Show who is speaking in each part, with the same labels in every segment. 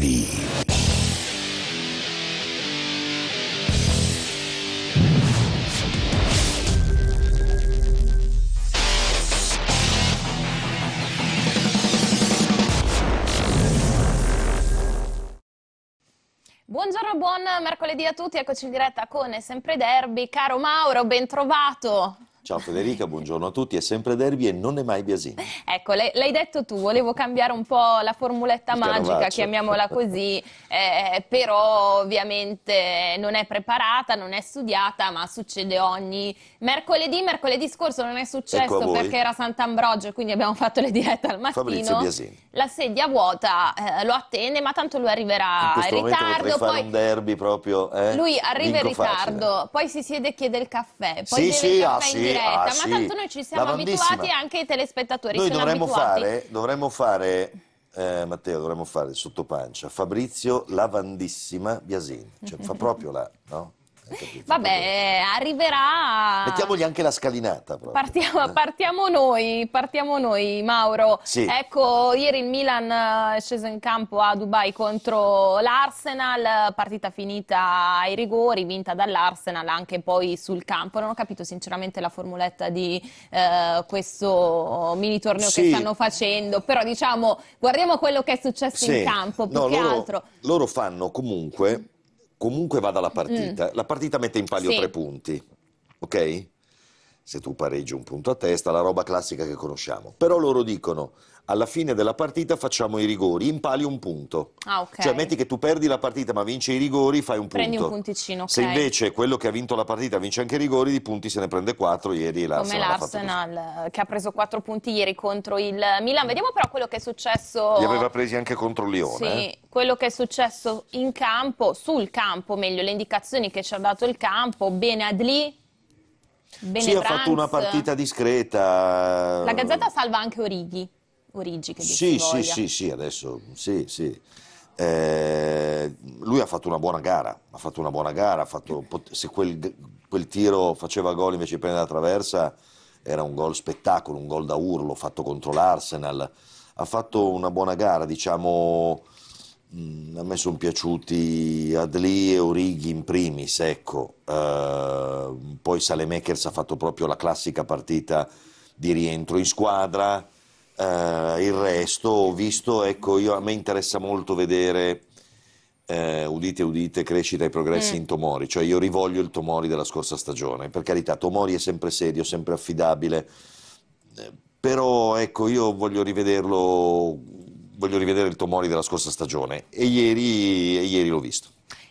Speaker 1: ready.
Speaker 2: Buongiorno, buon mercoledì a tutti, eccoci in diretta con Sempre Derby. Caro Mauro, ben trovato.
Speaker 3: Ciao Federica, buongiorno a tutti, è sempre Derby e non è mai Biasini.
Speaker 2: Ecco, l'hai, detto tu, volevo cambiare un po' la formuletta
Speaker 3: Il
Speaker 2: magica,
Speaker 3: canovaccio.
Speaker 2: chiamiamola così, eh, però ovviamente non è preparata, non è studiata, ma succede ogni mercoledì. Mercoledì scorso non è
Speaker 3: Ecco
Speaker 2: successo
Speaker 3: voi.
Speaker 2: perché era Sant'Ambrogio e quindi abbiamo fatto le dirette al mattino. La sedia vuota eh, lo attende, ma tanto lui arriverà
Speaker 3: In
Speaker 2: in ritardo, poi...
Speaker 3: un derby proprio. eh?
Speaker 2: Lui arriva in
Speaker 3: Vinco facile.
Speaker 2: ritardo, poi si siede e chiede il caffè, poi
Speaker 3: Sì, sì,
Speaker 2: il
Speaker 3: ah,
Speaker 2: caffè in
Speaker 3: sì,
Speaker 2: diretta,
Speaker 3: ah,
Speaker 2: ma
Speaker 3: sì.
Speaker 2: tanto noi ci siamo abituati e anche i telespettatori
Speaker 3: Noi
Speaker 2: sono
Speaker 3: dovremmo
Speaker 2: abituati.
Speaker 3: fare, dovremmo fare eh, Matteo, dovremmo fare sotto pancia Fabrizio Lavandissima Biasini. Cioè, fa proprio la, no? Capito?
Speaker 2: Vabbè, arriverà...
Speaker 3: Mettiamogli anche la scalinata.
Speaker 2: Partiamo,
Speaker 3: Eh?
Speaker 2: partiamo noi, partiamo noi, Mauro.
Speaker 3: Sì.
Speaker 2: Ecco, ieri il Milan è sceso in campo a Dubai contro l'Arsenal, partita finita ai rigori, vinta dall'Arsenal anche poi sul campo. Non ho capito sinceramente la formuletta di eh, questo mini torneo che
Speaker 3: Sì.
Speaker 2: stanno facendo, però diciamo, guardiamo quello che è successo
Speaker 3: Sì.
Speaker 2: in campo, più
Speaker 3: No,
Speaker 2: che
Speaker 3: loro,
Speaker 2: altro.
Speaker 3: loro fanno comunque, comunque vada la partita. La partita mette in palio
Speaker 2: Mm. Sì.
Speaker 3: tre punti, ok? Se tu pareggi un punto a testa, la roba classica che conosciamo. Però loro dicono, alla fine della partita facciamo i rigori, in palio un punto.
Speaker 2: Ah, ok.
Speaker 3: Cioè metti che tu perdi la partita ma vinci i rigori, fai un punto.
Speaker 2: Prendi un punticino, ok.
Speaker 3: Se invece quello che ha vinto la partita vince anche i rigori, di punti se ne prende quattro, ieri
Speaker 2: come
Speaker 3: l'Arsenal ha così.
Speaker 2: l'Arsenal eh, che ha preso quattro punti ieri contro il Milan. Vediamo però quello che è successo.
Speaker 3: Li aveva presi anche contro il Lione.
Speaker 2: Sì,
Speaker 3: eh?
Speaker 2: quello che è successo in campo, sul campo, meglio, le indicazioni che ci ha dato il campo. Bene Adli, bene
Speaker 3: Sì, ha
Speaker 2: Brands.
Speaker 3: fatto una partita discreta.
Speaker 2: La Gazzetta salva anche Orighi. Origi, che
Speaker 3: Sì, sì, sì, sì, adesso sì, sì. Eh, lui ha fatto una buona gara, ha fatto una buona gara, ha fatto, pot- se quel, quel tiro faceva gol invece di prendere la traversa, era un gol spettacolo, un gol da urlo fatto contro l'Arsenal. Ha fatto una buona gara, diciamo, mh, a me sono piaciuti Adli e Orighi in primis, ecco. Eh, poi Salemakers ha fatto proprio la classica partita di rientro in squadra. Eh, il resto ho visto, ecco, io, a me interessa molto vedere, eh, udite udite, crescita e progressi
Speaker 2: Mm.
Speaker 3: in Tomori, cioè io rivoglio il Tomori della scorsa stagione, per carità, Tomori è sempre serio, sempre affidabile, eh, però ecco, io voglio rivederlo, voglio rivedere il Tomori della scorsa stagione e ieri, e ieri l'ho visto.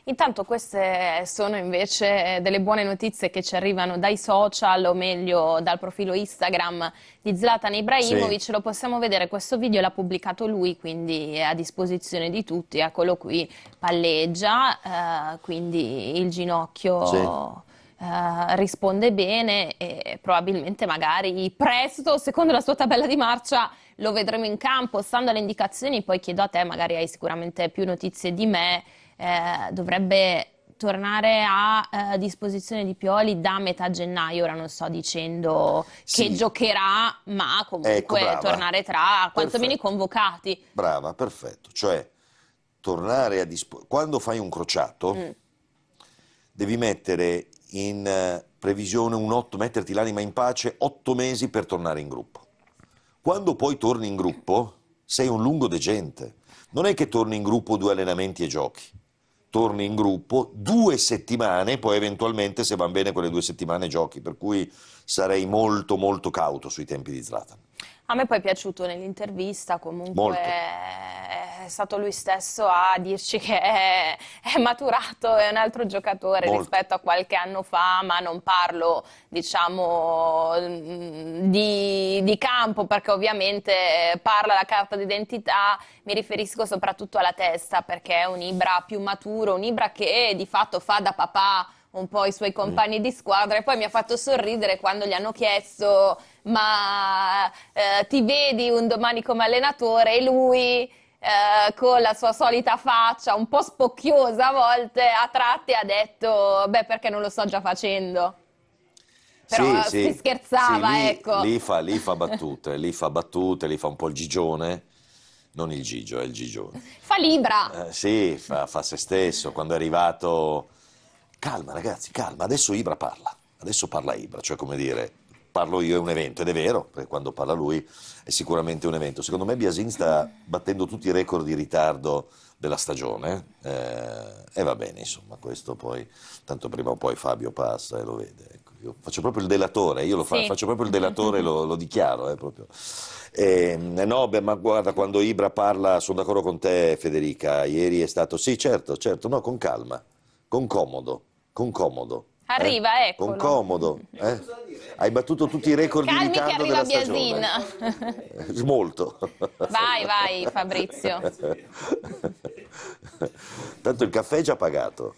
Speaker 2: Intanto queste sono invece delle buone notizie che ci arrivano dai social, o meglio dal profilo Instagram di Zlatan Ibrahimovic. Lo possiamo vedere, questo video l'ha pubblicato lui, quindi è a disposizione di tutti. Eccolo qui, palleggia, eh, quindi il ginocchio eh, risponde bene e probabilmente magari presto, secondo la sua tabella di marcia, lo vedremo in campo. Stando alle indicazioni, poi chiedo a te, magari hai sicuramente più notizie di me, eh, dovrebbe tornare a eh, disposizione di Pioli da metà gennaio. Ora non sto dicendo che
Speaker 3: Sì.
Speaker 2: giocherà, ma comunque
Speaker 3: Ecco,
Speaker 2: tornare tra quantomeno i convocati.
Speaker 3: Brava, perfetto. Cioè, tornare a dispo- quando fai un crociato,
Speaker 2: Mm.
Speaker 3: devi mettere in eh, previsione un otto, metterti l'anima in pace otto mesi per tornare in gruppo. Quando poi torni in gruppo, sei un lungo degente. Non è che torni in gruppo due allenamenti e giochi. Torni in gruppo due settimane, poi eventualmente, se van bene quelle due settimane, giochi. Per cui sarei molto, molto cauto sui tempi di Zlatan.
Speaker 2: A me poi è piaciuto nell'intervista, comunque
Speaker 3: Molto.
Speaker 2: È stato lui stesso a dirci che è, è maturato, è un altro giocatore
Speaker 3: Molto.
Speaker 2: rispetto a qualche anno fa, ma non parlo, diciamo, mm, di, di campo, perché ovviamente parla la carta d'identità, mi riferisco soprattutto alla testa, perché è un Ibra più maturo, un Ibra che di fatto fa da papà un po' i suoi compagni di squadra e poi mi ha fatto sorridere quando gli hanno chiesto ma eh, ti vedi un domani come allenatore e lui eh, con la sua solita faccia un po' spocchiosa a volte a tratti ha detto beh perché non lo sto già facendo però
Speaker 3: Sì,
Speaker 2: si
Speaker 3: sì.
Speaker 2: scherzava
Speaker 3: Sì, lì,
Speaker 2: ecco
Speaker 3: Lì fa, lì fa battute, lì fa battute, lì fa un po' il gigione. non il Gigio, è il Gigione.
Speaker 2: Fa Libra.
Speaker 3: Eh, sì, fa, fa se stesso. Quando è arrivato... Calma ragazzi, calma, adesso Ibra parla. Adesso parla Ibra, cioè come dire, parlo io è un evento, ed è vero, perché quando parla lui è sicuramente un evento. Secondo me Biasin sta battendo tutti i record di ritardo della stagione eh, e va bene, insomma, questo poi, tanto prima o poi Fabio passa e lo vede. Ecco, io faccio proprio il delatore, io lo fa,
Speaker 2: Sì.
Speaker 3: faccio proprio il delatore e lo, lo dichiaro. eh, proprio. Eh, no, beh, ma guarda, quando Ibra parla, sono d'accordo con te Federica, ieri è stato, sì certo, certo, no, con calma, con comodo, con comodo. eh,
Speaker 2: Arriva, eccolo.
Speaker 3: Con comodo. eh? Hai battuto tutti i record di
Speaker 2: Calmi che
Speaker 3: ritardo della
Speaker 2: Biasin.
Speaker 3: stagione. Molto.
Speaker 2: Vai, vai, Fabrizio.
Speaker 3: Tanto il caffè è già pagato.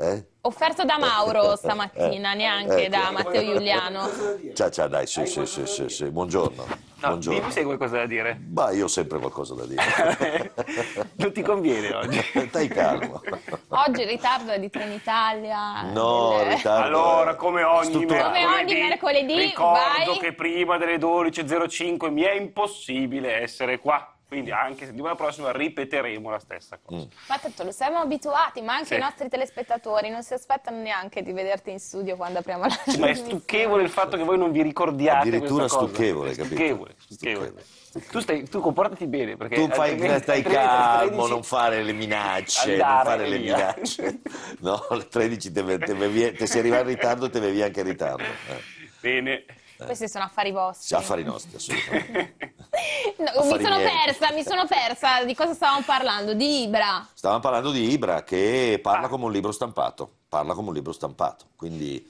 Speaker 3: Eh?
Speaker 2: Offerto da Mauro stamattina,
Speaker 3: Eh,
Speaker 2: neanche
Speaker 3: ecco.
Speaker 2: da Matteo Giuliano.
Speaker 3: Ciao, ciao, dai, sì, sì, sì, sì, sì. Buongiorno.
Speaker 1: No,
Speaker 3: Buongiorno.
Speaker 1: dimmi se hai qualcosa da dire.
Speaker 3: Ma io ho sempre qualcosa da dire.
Speaker 1: non ti conviene oggi.
Speaker 3: Stai calmo.
Speaker 2: Oggi il ritardo è di Trenitalia.
Speaker 3: No,
Speaker 2: del-
Speaker 3: ritardo.
Speaker 1: Allora, come ogni.
Speaker 2: Come ogni mercoledì,
Speaker 1: ricordo
Speaker 2: vai.
Speaker 1: che prima delle 12.05 mi è impossibile essere qua. Quindi anche settimana prossima ripeteremo la stessa cosa.
Speaker 3: Mm.
Speaker 2: Ma tanto lo siamo abituati, ma anche
Speaker 1: Sì.
Speaker 2: i nostri telespettatori non si aspettano neanche di vederti in studio quando apriamo la
Speaker 1: Ma è stucchevole il fatto che voi non vi ricordiate
Speaker 3: Addirittura stucchevole, capito?
Speaker 1: stucchevole, stucchevole.
Speaker 3: Stucchevole.
Speaker 1: Tu, stai, tu comportati bene perché
Speaker 3: Tu fai, stai calmo,
Speaker 1: 13
Speaker 3: non fare le minacce, non fare le
Speaker 1: via.
Speaker 3: minacce. No, alle 13 te, te, te, te, se arriva in ritardo te bevi anche in ritardo. Eh.
Speaker 1: Bene.
Speaker 2: Questi sono affari vostri.
Speaker 3: Sì, affari nostri, assolutamente.
Speaker 2: No, mi
Speaker 3: affari
Speaker 2: sono
Speaker 3: miei.
Speaker 2: persa, mi sono persa. Di cosa stavamo parlando? Di Ibra.
Speaker 3: Stavamo parlando di Ibra che parla
Speaker 1: Ah.
Speaker 3: come un libro stampato, parla come un libro stampato, quindi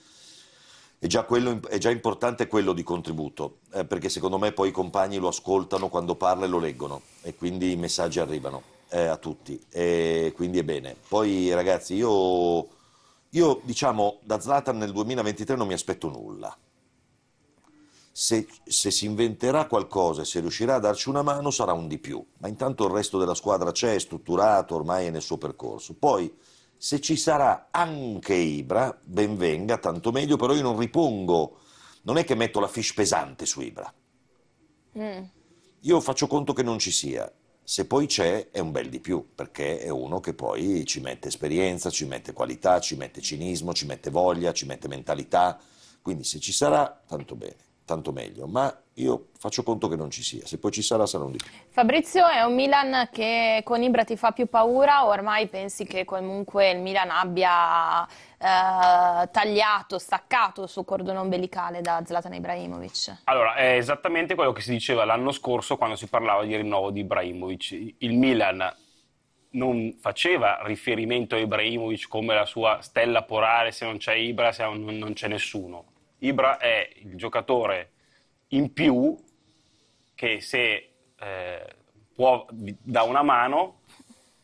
Speaker 3: è già, quello- è già importante quello di contributo, eh, perché secondo me poi i compagni lo ascoltano quando parla e lo leggono e quindi i messaggi arrivano eh, a tutti e quindi è bene. Poi ragazzi io, io diciamo da Zlatan nel 2023 non mi aspetto nulla. Se, se si inventerà qualcosa e se riuscirà a darci una mano sarà un di più, ma intanto il resto della squadra c'è, è strutturato, ormai è nel suo percorso. Poi se ci sarà anche Ibra, ben venga, tanto meglio, però io non ripongo, non è che metto la fiche pesante su Ibra,
Speaker 2: Mm.
Speaker 3: io faccio conto che non ci sia. Se poi c'è è un bel di più, perché è uno che poi ci mette esperienza, ci mette qualità, ci mette cinismo, ci mette voglia, ci mette mentalità. Quindi se ci sarà, tanto bene, tanto meglio. Ma io faccio conto che non ci sia. Se poi ci sarà, sarà un di più.
Speaker 2: Fabrizio, è un Milan che con Ibra ti fa più paura o ormai pensi che comunque il Milan abbia eh, tagliato, staccato il suo cordone ombelicale da Zlatan Ibrahimovic?
Speaker 1: Allora, è esattamente quello che si diceva l'anno scorso quando si parlava di rinnovo di Ibrahimovic. Il Milan non faceva riferimento a Ibrahimovic come la sua stella polare, se non c'è Ibra, se non, non c'è nessuno. Ibra è il giocatore in più che se eh, può dà una mano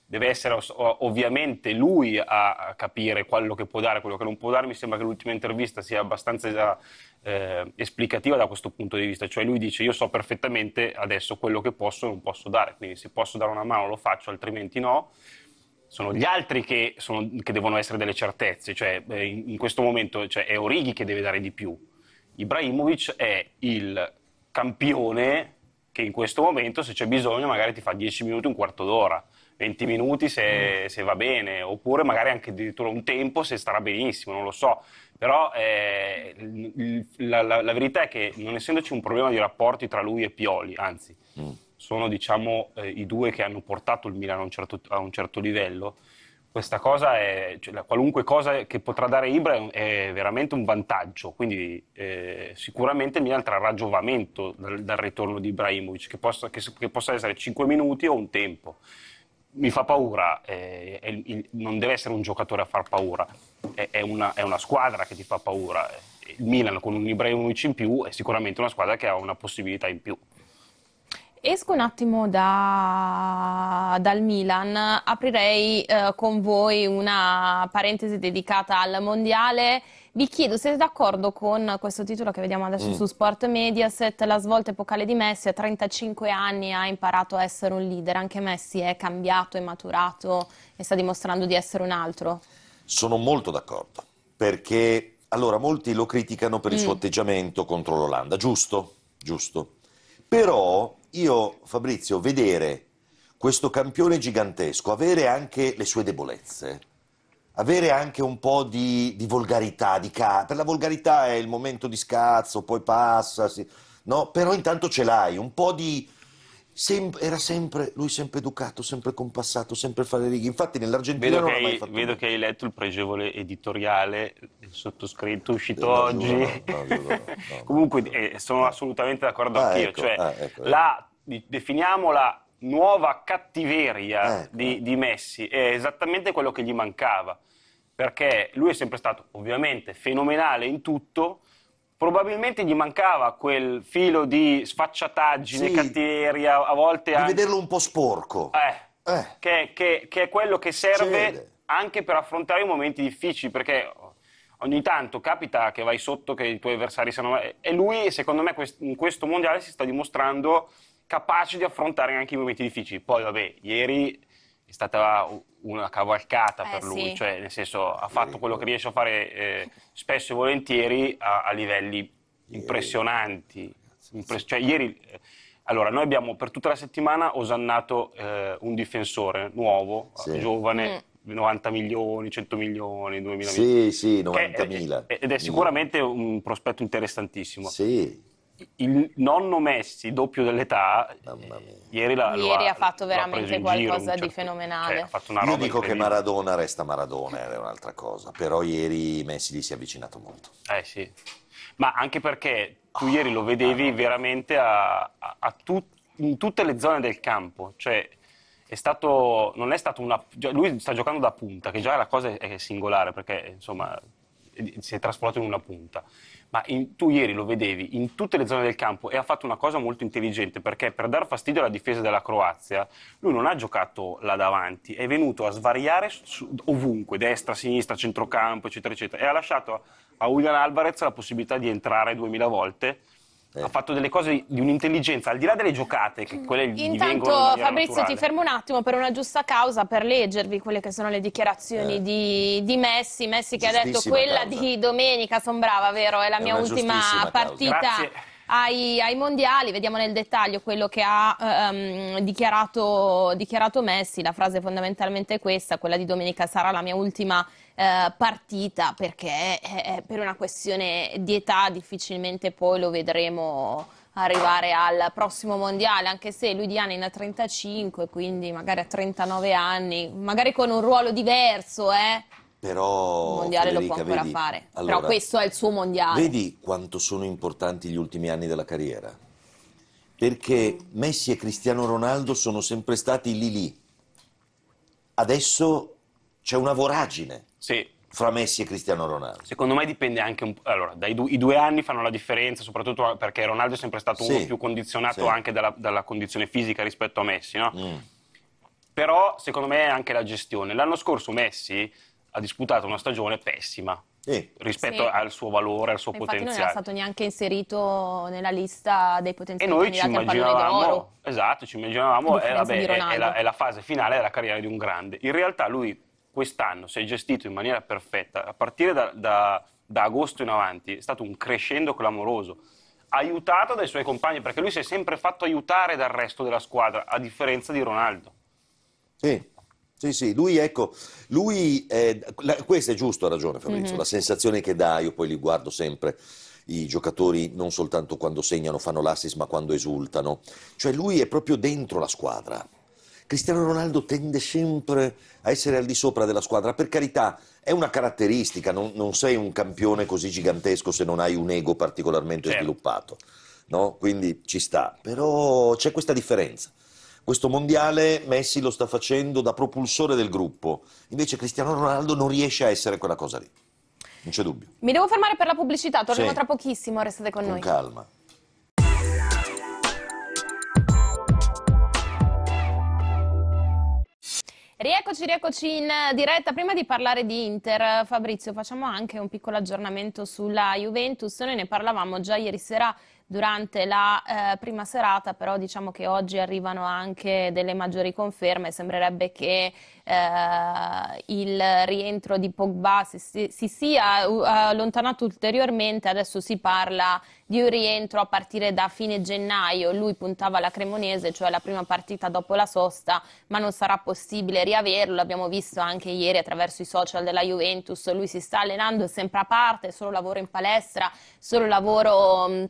Speaker 1: deve essere ovviamente lui a, a capire quello che può dare, quello che non può dare. Mi sembra che l'ultima intervista sia abbastanza eh, esplicativa da questo punto di vista, cioè lui dice io so perfettamente adesso quello che posso e non posso dare, quindi se posso dare una mano lo faccio, altrimenti no. Sono gli altri che, sono- che devono essere delle certezze, cioè eh, in, in questo momento cioè, è Orighi che deve dare di più. Ibrahimovic è il campione che in questo momento, se c'è bisogno, magari ti fa 10 minuti, un quarto d'ora, 20 minuti se, se va bene, oppure magari anche addirittura un tempo se starà benissimo, non lo so. Però eh, la, la- la verità è che non essendoci un problema di rapporti tra lui e Pioli, anzi,
Speaker 3: Mm.
Speaker 1: Sono diciamo eh, i due che hanno portato il Milan a un certo, a un certo livello. Questa cosa è, cioè, qualunque cosa che potrà dare Ibra è, è veramente un vantaggio, quindi eh, sicuramente il Milan trarrà giovamento dal, dal ritorno di Ibrahimovic, che possa, che, che possa essere 5 minuti o un tempo. Mi fa paura, eh, è il- non deve essere un giocatore a far paura, è, è una, è una squadra che ti fa paura. Il Milan con un Ibrahimovic in più è sicuramente una squadra che ha una possibilità in più.
Speaker 2: Esco un attimo da- dal Milan, aprirei eh, con voi una parentesi dedicata al mondiale. Vi chiedo, siete d'accordo con questo titolo che vediamo adesso
Speaker 3: Mm.
Speaker 2: su Sport Mediaset, la svolta epocale di Messi, a 35 anni ha imparato a essere un leader, anche Messi è cambiato, è maturato e sta dimostrando di essere un altro.
Speaker 3: Sono molto d'accordo, perché allora molti lo criticano per il suo
Speaker 2: Mm.
Speaker 3: atteggiamento contro l'Olanda, giusto? Giusto. Però io, Fabrizio, vedere questo campione gigantesco avere anche le sue debolezze, avere anche un po' di, di volgarità, di ca- per la volgarità è il momento di scazzo, poi passa, sì. no? però intanto ce l'hai, un po' di... Sem- era sempre, lui sempre educato, sempre compassato, sempre fare righe. Infatti nell'Argentina
Speaker 1: Vedo,
Speaker 3: non
Speaker 1: che hai,
Speaker 3: fatto
Speaker 1: vedo
Speaker 3: nulla.
Speaker 1: che hai letto il pregevole editoriale del sottoscritto uscito oggi.
Speaker 3: no, no, no,
Speaker 1: Comunque
Speaker 3: no.
Speaker 1: eh, sono assolutamente d'accordo
Speaker 3: Ah,
Speaker 1: anch'io.
Speaker 3: ecco,
Speaker 1: cioè,
Speaker 3: ah, ecco, ecco.
Speaker 1: la, di- definiamola nuova cattiveria
Speaker 3: Ecco,
Speaker 1: di,
Speaker 3: ecco.
Speaker 1: di Messi è esattamente quello che gli mancava. Perché lui è sempre stato ovviamente fenomenale in tutto. Probabilmente gli mancava quel filo di sfacciataggine,
Speaker 3: Sì.
Speaker 1: cattiveria, a volte
Speaker 3: Di
Speaker 1: anche.
Speaker 3: vederlo un po' sporco.
Speaker 1: Eh,
Speaker 3: Eh.
Speaker 1: che, che- che è quello che serve
Speaker 3: Succede.
Speaker 1: anche per affrontare i momenti difficili, perché ogni tanto capita che vai sotto, che i tuoi avversari siano... E lui, secondo me, quest- in questo mondiale si sta dimostrando capace di affrontare anche i momenti difficili. Poi, vabbè, ieri è stata una cavalcata
Speaker 2: Eh,
Speaker 1: per lui,
Speaker 2: sì.
Speaker 1: cioè nel senso ha fatto
Speaker 3: Ieri,
Speaker 1: quello che riesce a fare eh, spesso e volentieri a, a livelli impressionanti. Impres- cioè, ieri, eh, allora, noi abbiamo per tutta la settimana osannato eh, un difensore nuovo,
Speaker 3: Sì.
Speaker 1: eh, giovane, 90 milioni, 100 milioni, 2000
Speaker 3: Sì,
Speaker 1: milioni.
Speaker 3: sì,
Speaker 1: che è-
Speaker 3: 90.000.
Speaker 1: Ed è sicuramente un prospetto interessantissimo.
Speaker 3: Sì,
Speaker 1: Il nonno Messi, doppio dell'età, eh, ieri, la- lo
Speaker 2: Ieri ha fatto
Speaker 1: lo preso
Speaker 2: veramente
Speaker 1: giro,
Speaker 2: qualcosa
Speaker 1: un
Speaker 2: di fenomenale.
Speaker 1: cioè, ha fatto una
Speaker 3: io
Speaker 1: roba
Speaker 3: dico che. Maradona resta Maradona, è un'altra cosa, però ieri Messi gli si è avvicinato molto.
Speaker 1: Eh sì, ma anche perché
Speaker 3: Ah,
Speaker 1: tu ieri lo vedevi veramente a, a- a tut- in tutte le zone del campo, cioè è stato, non è stato una... lui sta giocando da punta, che già la cosa è singolare perché insomma si è trasformato in una punta, ma in- tu ieri lo vedevi in tutte le zone del campo e ha fatto una cosa molto intelligente perché per dar fastidio alla difesa della Croazia lui non ha giocato là davanti, è venuto a svariare su- ovunque, destra, sinistra, centrocampo, eccetera, eccetera, e ha lasciato a Julian Alvarez la possibilità di entrare 2000 volte.
Speaker 3: Eh.
Speaker 1: Ha fatto delle cose di un'intelligenza, al di là delle giocate, che quelle gli
Speaker 2: Intanto Fabrizio ti
Speaker 1: naturale.
Speaker 2: fermo un attimo per una giusta causa per leggervi quelle che sono le dichiarazioni
Speaker 3: Eh.
Speaker 2: di, di Messi, Messi che ha detto quella
Speaker 3: causa.
Speaker 2: di domenica, son brava vero, è la
Speaker 3: È
Speaker 2: mia ultima partita
Speaker 1: Grazie.
Speaker 2: Ai, ai mondiali, vediamo nel dettaglio quello che ha ehm, dichiarato, dichiarato Messi, la frase fondamentalmente è questa, quella di domenica sarà la mia ultima eh, partita perché eh, per una questione di età difficilmente poi lo vedremo arrivare al prossimo mondiale, anche se lui di anni ne ha 35, quindi magari a 39 anni, magari con un ruolo diverso, eh.
Speaker 3: Però,
Speaker 2: Il mondiale lo può
Speaker 3: Federica,
Speaker 2: ancora
Speaker 3: vedi,
Speaker 2: fare.
Speaker 3: allora,
Speaker 2: Però questo è il suo mondiale.
Speaker 3: Vedi quanto sono importanti gli ultimi anni della carriera? Perché Messi e Cristiano Ronaldo sono sempre stati lì lì. Adesso c'è una voragine
Speaker 1: Sì,
Speaker 3: fra Messi e Cristiano Ronaldo.
Speaker 1: Secondo me dipende anche un po'. Allora, dai du- i due anni fanno la differenza, soprattutto perché Ronaldo è sempre stato uno
Speaker 3: Sì,
Speaker 1: più condizionato
Speaker 3: sì.
Speaker 1: anche dalla, dalla condizione fisica rispetto a Messi, no?
Speaker 3: Mm.
Speaker 1: Però secondo me è anche la gestione. L'anno scorso Messi ha disputato una stagione pessima
Speaker 3: Sì.
Speaker 1: rispetto
Speaker 2: Sì.
Speaker 1: al suo valore, al suo
Speaker 2: Infatti non era
Speaker 1: potenziale.
Speaker 2: stato neanche inserito nella lista dei
Speaker 1: E
Speaker 2: potenziali
Speaker 1: noi ci immaginavamo, esatto, ci immaginavamo, eh, vabbè, è, è la, è la fase finale della carriera di un grande. In realtà lui quest'anno si è gestito in maniera perfetta, a partire da, da- da agosto in avanti è stato un crescendo clamoroso, aiutato dai suoi compagni, perché lui si è sempre fatto aiutare dal resto della squadra, a differenza di Ronaldo.
Speaker 3: Sì, sì, sì, lui ecco, lui, eh, la- questo è giusto, ha ragione Fabrizio,
Speaker 2: Mhm.
Speaker 3: la sensazione che dà, io poi li guardo sempre, i giocatori non soltanto quando segnano, fanno l'assist, ma quando esultano, cioè lui è proprio dentro la squadra. Cristiano Ronaldo tende sempre a essere al di sopra della squadra, per carità, è una caratteristica, non, non sei un campione così gigantesco se non hai un ego particolarmente
Speaker 1: Certo.
Speaker 3: sviluppato, no? Quindi ci sta, però c'è questa differenza. Questo mondiale Messi lo sta facendo da propulsore del gruppo, invece Cristiano Ronaldo non riesce a essere quella cosa lì, non c'è dubbio,
Speaker 2: Mi devo fermare per la pubblicità, torniamo
Speaker 3: Sì.
Speaker 2: tra pochissimo, restate con
Speaker 3: con
Speaker 2: noi.
Speaker 3: calma.
Speaker 2: Rieccoci, rieccoci in diretta. Prima di parlare di Inter, Fabrizio, facciamo anche un piccolo aggiornamento sulla Juventus. Noi ne parlavamo già ieri sera durante la eh, prima serata, però diciamo che oggi arrivano anche delle maggiori conferme, sembrerebbe che eh, il rientro di Pogba si, si, si sia allontanato ulteriormente, adesso si parla di un rientro a partire da fine gennaio, lui puntava alla Cremonese, cioè la prima partita dopo la sosta, ma non sarà possibile riaverlo, l'abbiamo visto anche ieri attraverso i social della Juventus, lui si sta allenando sempre a parte, solo lavoro in palestra, solo lavoro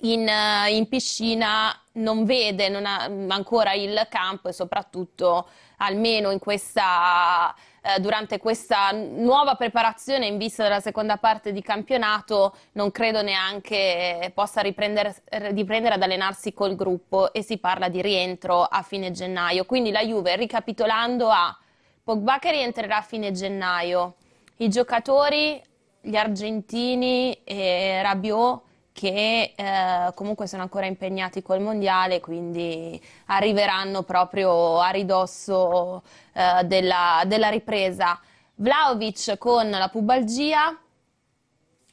Speaker 2: in, in piscina, non vede non ha, ancora il campo e soprattutto almeno in questa eh, durante questa nuova preparazione in vista della seconda parte di campionato non credo neanche possa riprendere, riprendere ad allenarsi col gruppo e si parla di rientro a fine gennaio. Quindi la Juve, ricapitolando, ha Pogba che rientrerà a fine gennaio, i giocatori, gli argentini e Rabiot che eh, comunque sono ancora impegnati col mondiale, quindi arriveranno proprio a ridosso eh, della, della, ripresa. Vlaovic con la pubalgia,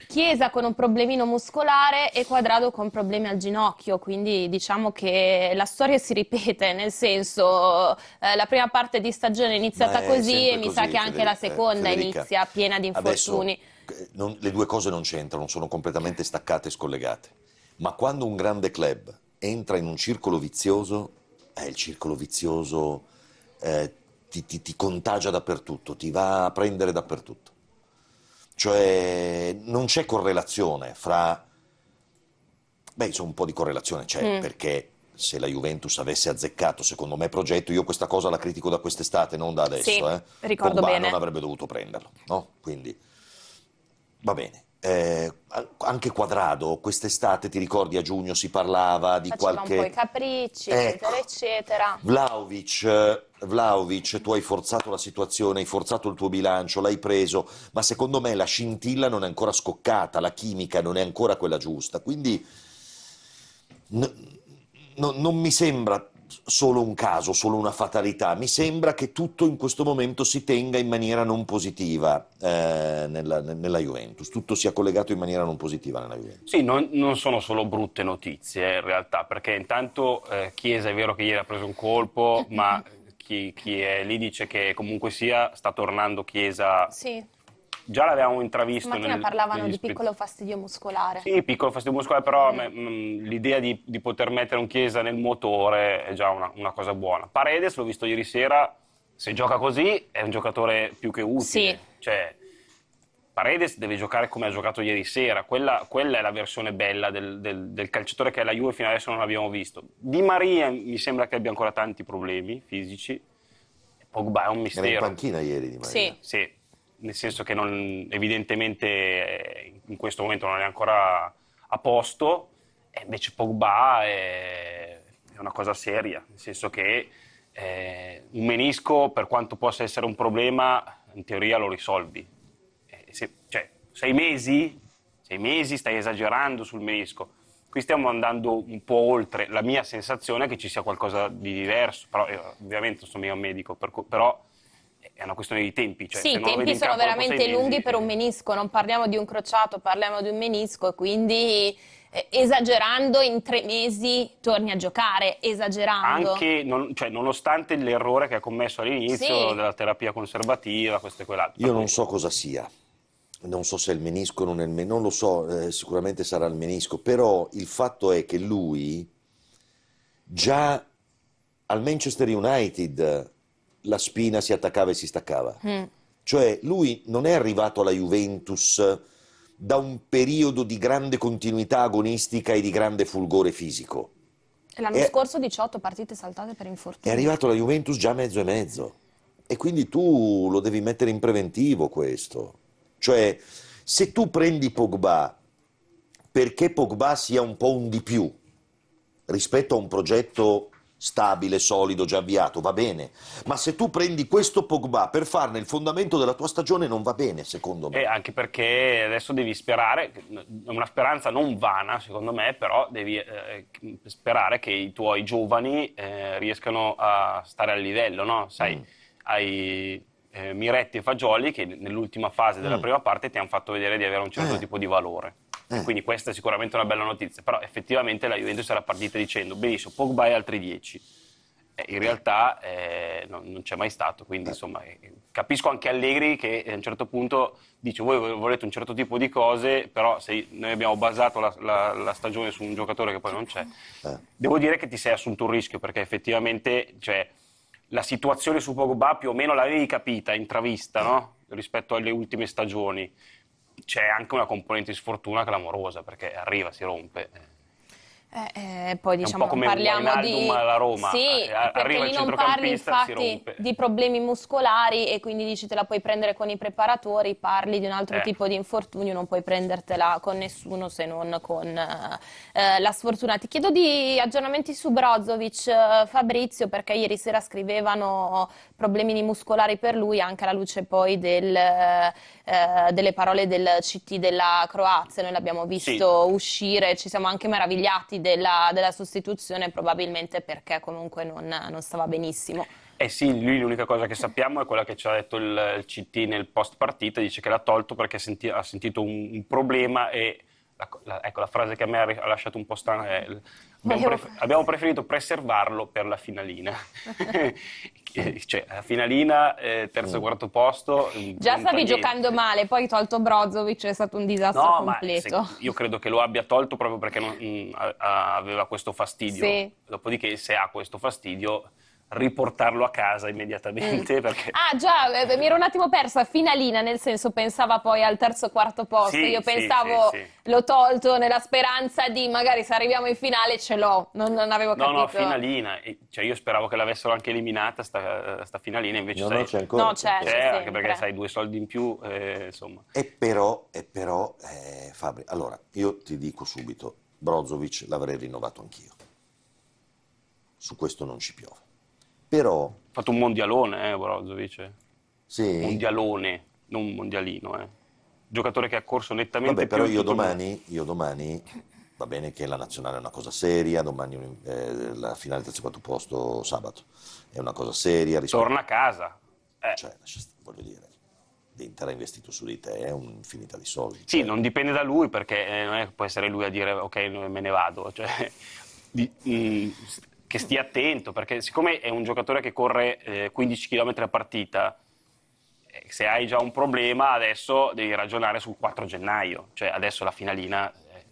Speaker 2: Chiesa con un problemino muscolare e Quadrado con problemi al ginocchio, quindi diciamo che la storia si ripete, nel senso eh, la prima parte di stagione è iniziata così e mi sa che anche la seconda Federica. inizia piena di infortuni. Adesso
Speaker 3: non, le due cose non c'entrano, sono completamente staccate e scollegate. Ma quando un grande club entra in un circolo vizioso, eh, il circolo vizioso eh, ti, ti, ti contagia dappertutto, ti va a prendere dappertutto. Cioè non c'è correlazione fra... Beh, insomma, un po' di correlazione c'è, mm. perché se la Juventus avesse azzeccato, secondo me, progetto, io questa cosa la critico da quest'estate, non da adesso,
Speaker 2: sì,
Speaker 3: eh.
Speaker 2: ricordo
Speaker 3: Pogba
Speaker 2: bene.
Speaker 3: non avrebbe dovuto prenderlo, no? Quindi Va bene. Eh, anche Quadrado, quest'estate ti ricordi a giugno si parlava di
Speaker 2: Faceva
Speaker 3: qualche...
Speaker 2: un po' i capricci, ecco. eccetera, eccetera.
Speaker 3: Vlaovic, Vlaovic, tu hai forzato la situazione, hai forzato il tuo bilancio, l'hai preso, ma secondo me la scintilla non è ancora scoccata, la chimica non è ancora quella giusta, quindi n- n- non mi sembra solo un caso, solo una fatalità. Mi sembra che tutto in questo momento si tenga in maniera non positiva eh, nella, nella, Juventus, tutto sia collegato in maniera non positiva nella Juventus.
Speaker 1: Sì, non, non sono solo brutte notizie in realtà, perché intanto eh, Chiesa è vero che ieri ha preso un colpo, ma chi, chi, è lì dice che comunque sia sta tornando Chiesa.
Speaker 2: Sì
Speaker 1: già l'avevamo intravisto.
Speaker 2: Stamattina nel, parlavano di piccolo fastidio muscolare.
Speaker 1: Sì, piccolo fastidio muscolare, però mm. me, mh, l'idea di, di, poter mettere un Chiesa nel motore è già una, una, cosa buona. Paredes, l'ho visto ieri sera, se gioca così è un giocatore più che utile.
Speaker 2: Sì.
Speaker 1: Cioè, Paredes deve giocare come ha giocato ieri sera, quella, quella è la versione bella del, del, del, calciatore che la Juve fino adesso non abbiamo visto. Di Maria mi sembra che abbia ancora tanti problemi fisici, Pogba è un mistero.
Speaker 3: Era in panchina ieri Di Maria.
Speaker 1: Sì, sì nel senso che non, evidentemente eh, in questo momento non è ancora a posto, e invece Pogba è, è una cosa seria, nel senso che eh, un menisco, per quanto possa essere un problema, in teoria lo risolvi. Eh, se, cioè, sei mesi, sei mesi stai esagerando sul menisco. Qui stiamo andando un po' oltre. La mia sensazione è che ci sia qualcosa di diverso, però io, ovviamente non sono mica un medico, per, però è una questione di tempi. Cioè,
Speaker 2: sì, i tempi sono veramente lunghi per un menisco, non parliamo di un crociato, parliamo di un menisco e quindi eh, esagerando in tre mesi torni a giocare, esagerando.
Speaker 1: Anche, non, cioè, nonostante l'errore che ha commesso all'inizio sì. della terapia conservativa, questo e quell'altro.
Speaker 3: Io non so cosa sia. Non so se è il menisco o non è il menisco, non lo so, eh, sicuramente sarà il menisco, però il fatto è che lui già al Manchester United la spina si attaccava e si staccava. Mm. Cioè lui non è arrivato alla Juventus da un periodo di grande continuità agonistica e di grande fulgore fisico.
Speaker 2: L'anno è, scorso 18 partite saltate per infortunio.
Speaker 3: È arrivato alla Juventus già mezzo e mezzo. E quindi tu lo devi mettere in preventivo questo. Cioè, se tu prendi Pogba perché Pogba sia un po' un di più rispetto a un progetto stabile, solido, già avviato, va bene. Ma se tu prendi questo Pogba per farne il fondamento della tua stagione non va bene, secondo me.
Speaker 1: E anche perché adesso devi sperare, una speranza non vana, secondo me, però devi eh, sperare che i tuoi giovani eh, riescano a stare al livello, no? Sai, mm. hai eh, Miretti e Fagioli che nell'ultima fase della mm. prima parte ti hanno fatto vedere di avere un certo eh. tipo di valore. Eh. Quindi questa è sicuramente una bella notizia, però effettivamente la Juventus era partita dicendo benissimo, Pogba e altri 10. Eh, in realtà eh, non, non, c'è mai stato, quindi eh. insomma eh, capisco anche Allegri che a un certo punto dice voi volete un certo tipo di cose, però se noi abbiamo basato la, la, la stagione su un giocatore che poi non c'è, devo dire che ti sei assunto un rischio perché effettivamente cioè, la situazione su Pogba più o meno l'avevi capita, intravista no? rispetto alle ultime stagioni c'è anche una componente di sfortuna clamorosa perché arriva, si rompe.
Speaker 2: Eh, eh, poi diciamo parliamo di
Speaker 1: alla Roma,
Speaker 2: sì,
Speaker 1: eh,
Speaker 2: perché lì non parli infatti di problemi muscolari e quindi dici te la puoi prendere con i preparatori, parli di un altro eh. tipo di infortunio, non puoi prendertela con nessuno se non con eh, la sfortuna. Ti chiedo di aggiornamenti su Brozovic, eh, Fabrizio, perché ieri sera scrivevano problemi muscolari per lui anche alla luce poi del, delle parole del CT della Croazia. Noi l'abbiamo visto sì. uscire, ci siamo anche meravigliati della, della sostituzione probabilmente perché comunque non, non, stava benissimo.
Speaker 1: Eh sì, lui l'unica cosa che sappiamo è quella che ci ha detto il, il CT nel post partita, dice che l'ha tolto perché senti, ha sentito un, un problema e la, la, ecco la frase che a me ha lasciato un po' strana è abbiamo, prefer- abbiamo preferito preservarlo per la finalina. cioè, la finalina, eh, terzo e mm. quarto posto.
Speaker 2: Già stavi niente. giocando male, poi tolto Brozovic è stato un disastro no, completo.
Speaker 1: Se, io credo che lo abbia tolto proprio perché non, mh, mm, aveva questo fastidio. Sì. Dopodiché, se ha questo fastidio riportarlo a casa immediatamente. Mm. Perché...
Speaker 2: Ah già, eh, mi ero un attimo persa, finalina, nel senso pensava poi al terzo o quarto posto, sì, io pensavo sì, sì, l'ho tolto nella speranza di magari se arriviamo in finale ce l'ho, non, non avevo capito.
Speaker 1: No, no, finalina, cioè, io speravo che l'avessero anche eliminata sta, sta finalina, invece
Speaker 3: no,
Speaker 1: sai,
Speaker 3: no, c'è ancora.
Speaker 2: No, c'è,
Speaker 1: c'è anche perché sai due soldi in più, eh, insomma.
Speaker 3: E però, e però eh, Fabri, allora, io ti dico subito, Brozovic l'avrei rinnovato anch'io. Su questo non ci piove. Però... Ha
Speaker 1: fatto un mondialone, eh, Brozovic.
Speaker 3: Sì.
Speaker 1: Mondialone, non un mondialino, eh. Giocatore che ha corso nettamente
Speaker 3: Vabbè, però io domani, io domani, va bene che la nazionale è una cosa seria, domani eh, la finale del secondo posto sabato è una cosa seria.
Speaker 1: Rispetto... Torna a casa.
Speaker 3: Eh. Cioè, voglio dire, l'Inter ha investito su di te, è un'infinità di soldi.
Speaker 1: Sì, cioè... non dipende da lui perché eh, non è che può essere lui a dire ok, me ne vado. Cioè, di, mh, mm, che stia attento, perché siccome è un giocatore che corre eh, 15 km a partita, eh, se hai già un problema adesso devi ragionare sul 4 gennaio, cioè adesso la finalina, eh,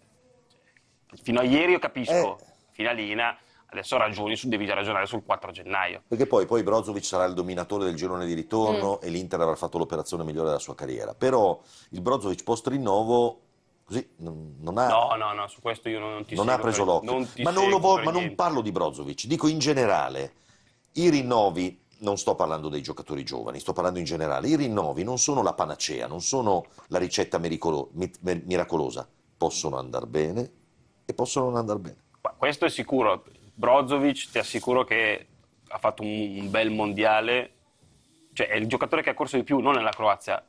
Speaker 1: fino a ieri io capisco, eh. finalina, adesso ragioni su, devi ragionare sul 4 gennaio.
Speaker 3: Perché poi, poi Brozovic sarà il dominatore del girone di ritorno mm. e l'Inter avrà fatto l'operazione migliore della sua carriera, però il Brozovic post rinnovo Così non ha,
Speaker 1: no, no, no, su questo io non ti
Speaker 3: Non ha preso l'occhio. Non ma, non, vo- ma non, parlo di Brozovic, dico in generale. I rinnovi, non sto parlando dei giocatori giovani, sto parlando in generale. I rinnovi non sono la panacea, non sono la ricetta miricolo- miracolosa. Possono andare bene e possono non andare bene.
Speaker 1: Ma questo è sicuro. Brozovic ti assicuro che ha fatto un, un bel mondiale. Cioè, è il giocatore che ha corso di più, non nella Croazia,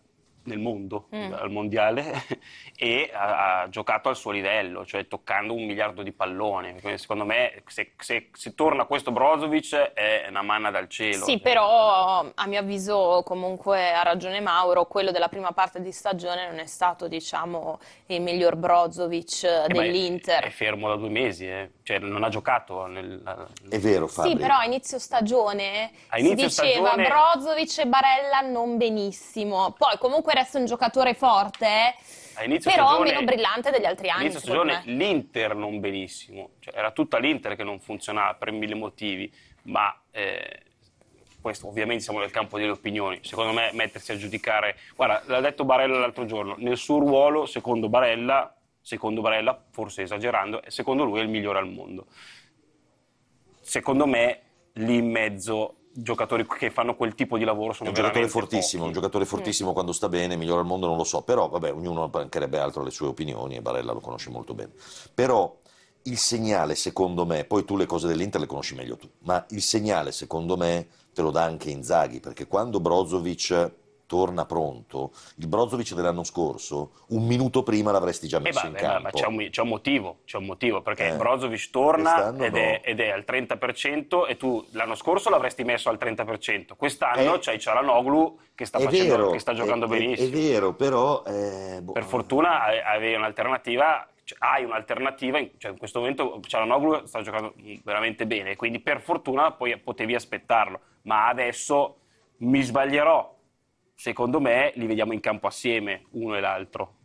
Speaker 1: nel mondo, mm. al mondiale, e ha, ha, giocato al suo livello, cioè toccando un miliardo di palloni. Quindi secondo me, se, se, se, torna questo Brozovic, è una manna dal cielo.
Speaker 2: Sì, però a mio avviso, comunque ha ragione Mauro, quello della prima parte di stagione non è stato, diciamo, il miglior Brozovic eh, dell'Inter.
Speaker 1: È, è, fermo da due mesi, eh. cioè non ha giocato. Nel,
Speaker 3: è vero, Fabio.
Speaker 2: Sì, però a inizio stagione a inizio si diceva stagione... Brozovic e Barella non benissimo. Poi comunque comunque resta un giocatore forte, però stagione, meno brillante degli altri anni.
Speaker 1: Inizio stagione l'Inter non benissimo, cioè, era tutta l'Inter che non funzionava per mille motivi, ma eh, questo ovviamente siamo nel campo delle opinioni. Secondo me mettersi a giudicare, guarda, l'ha detto Barella l'altro giorno, nel suo ruolo, secondo Barella, secondo Barella, forse esagerando, secondo lui è il migliore al mondo. Secondo me lì in mezzo giocatori che fanno quel tipo di lavoro sono
Speaker 3: è un giocatore fortissimo, pochi. un giocatore fortissimo mm. quando sta bene, migliore al mondo non lo so, però vabbè, ognuno mancherebbe altro alle sue opinioni e Barella lo conosce molto bene. Però il segnale secondo me, poi tu le cose dell'Inter le conosci meglio tu, ma il segnale secondo me te lo dà anche Inzaghi, perché quando Brozovic torna pronto, il Brozovic dell'anno scorso, un minuto prima l'avresti già
Speaker 1: Eh,
Speaker 3: messo
Speaker 1: ma,
Speaker 3: in
Speaker 1: eh,
Speaker 3: campo.
Speaker 1: ma c'è un, c'è un motivo, c'è un motivo, perché
Speaker 3: Eh,
Speaker 1: Brozovic torna ed è,
Speaker 3: no.
Speaker 1: ed è al 30% e tu l'anno scorso l'avresti messo al 30%. Quest'anno
Speaker 3: Eh,
Speaker 1: c'hai Cialanoglu che sta,
Speaker 3: È
Speaker 1: facendo-
Speaker 3: vero,
Speaker 1: che sta giocando
Speaker 3: è- è-
Speaker 1: benissimo.
Speaker 3: È, vero, però... eh, boh,
Speaker 1: Per fortuna avevi un'alternativa, hai un'alternativa, in, cioè in questo momento Cialanoglu sta giocando veramente bene, quindi per fortuna poi potevi aspettarlo, ma adesso mi sbaglierò. Secondo me li vediamo in campo assieme, uno e l'altro.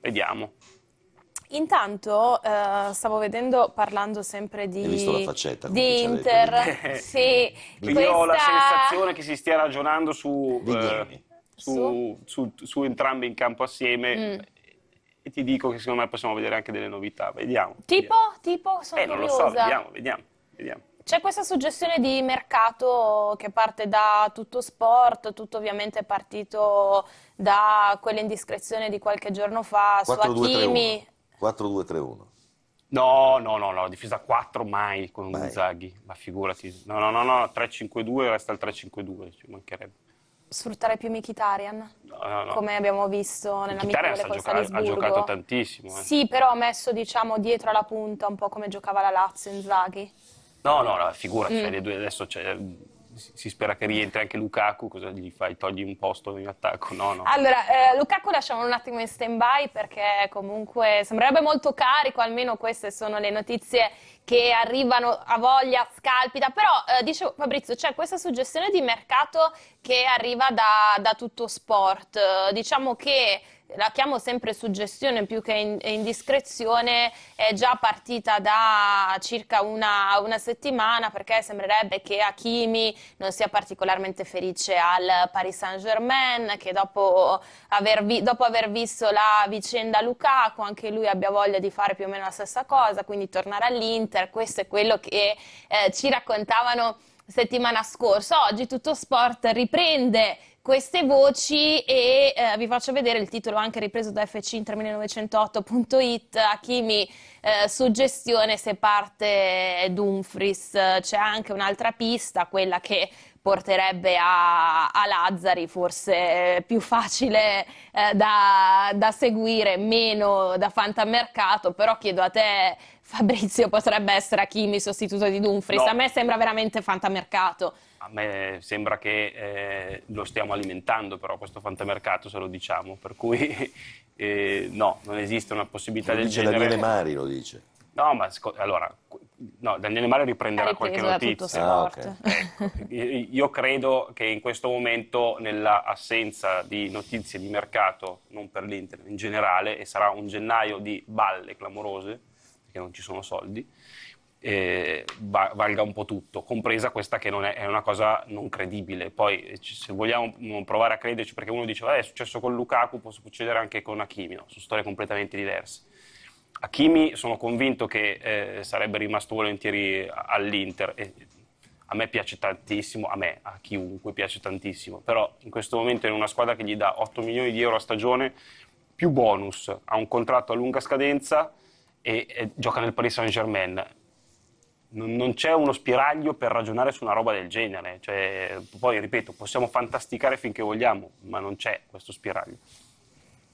Speaker 1: Vediamo.
Speaker 2: Intanto eh, stavo vedendo, parlando sempre di,
Speaker 3: faccetta,
Speaker 2: di Inter, sì,
Speaker 1: Io ho la
Speaker 2: questa-
Speaker 1: sensazione che si stia ragionando su, eh, su, su- su entrambi in campo assieme
Speaker 2: Mm.
Speaker 1: e ti dico che secondo me possiamo vedere anche delle novità. Vediamo.
Speaker 2: Tipo, tipo, sono
Speaker 1: Eh, non lo so, vediamo, vediamo, vediamo.
Speaker 2: C'è questa suggestione di mercato che parte da tutto sport, tutto ovviamente è partito da quelle indiscrezioni di qualche giorno fa su
Speaker 3: 4-2-3-1.
Speaker 2: Hakimi.
Speaker 3: 4-2-3-1.
Speaker 1: No, no, no, no, difesa 4 mai con
Speaker 3: Mai.
Speaker 1: Inzaghi, ma figurati. No, no, no, no, 3-5-2 resta il 3-5-2, ci mancherebbe.
Speaker 2: Sfruttare più Mkhitaryan,
Speaker 1: No, no, no.
Speaker 2: come abbiamo visto nell'amichevole
Speaker 1: Mkhitaryan
Speaker 2: con
Speaker 1: gioca- ha
Speaker 2: Salisburgo.
Speaker 1: giocato tantissimo. eh.
Speaker 2: Sì, però ha messo diciamo dietro alla punta un po' come giocava la Lazio Inzaghi.
Speaker 1: No, no, no, figurati,
Speaker 2: Mm.
Speaker 1: fai le due, adesso c'è- si si spera che rientri anche Lukaku, cosa gli fai? Togli un posto in attacco? No, no.
Speaker 2: Allora, eh, Lukaku lasciamo un attimo in stand-by perché comunque sembrerebbe molto carico, almeno queste sono le notizie che arrivano a voglia scalpita, però eh, dicevo Fabrizio, c'è questa suggestione di mercato che arriva da, da tutto sport, Eh, diciamo che la chiamo sempre suggestione più che in- indiscrezione, è già partita da circa una, una settimana perché sembrerebbe che Hakimi non sia particolarmente felice al Paris Saint-Germain, che dopo aver, vi- dopo aver visto la vicenda Lukaku anche lui abbia voglia di fare più o meno la stessa cosa, quindi tornare all'Inter, questo è quello che eh, ci raccontavano settimana scorsa. Oggi tutto sport riprende queste voci e eh, vi faccio vedere il titolo anche ripreso da FC1908.it, Hakimi eh, suggestione se parte Dumfries, c'è anche un'altra pista, quella che porterebbe a, a Lazzari, forse più facile eh, da, da seguire, meno da fantamercato, però chiedo a te Fabrizio, potrebbe essere Hakimi sostituto di Dumfries?
Speaker 1: No.
Speaker 2: A me sembra veramente fantamercato.
Speaker 1: A me sembra che eh, lo stiamo alimentando però questo fantamercato, se lo diciamo, per cui eh, no, non esiste una possibilità
Speaker 3: Lo
Speaker 1: del
Speaker 3: dice
Speaker 1: genere.
Speaker 3: Daniele Mari, lo dice.
Speaker 1: No, ma allora, no, Daniele Mari riprenderà qualche notizia.
Speaker 3: Ah,
Speaker 2: sport.
Speaker 1: Io io credo che in questo momento, nella assenza di notizie di mercato, non per l'Inter in generale, e sarà un gennaio di balle clamorose, perché non ci sono soldi, eh, va- valga un po' tutto, compresa questa che è, è una cosa non credibile. Poi, eh, se vogliamo mm, provare a crederci, perché uno dice, "Vabbè, è successo con Lukaku, può succedere anche con Hakimi, no, sono storie completamente diverse. Hakimi sono convinto che eh, sarebbe rimasto volentieri all'Inter. E a me piace tantissimo, a me, a chiunque piace tantissimo, però in questo momento è in una squadra che gli dà 8 milioni di euro a stagione più bonus, ha un contratto a lunga scadenza e, e gioca nel Paris Saint-Germain. Non, non c'è uno spiraglio per ragionare su una roba del genere, cioè, poi ripeto, possiamo fantasticare finché vogliamo, ma non c'è questo spiraglio.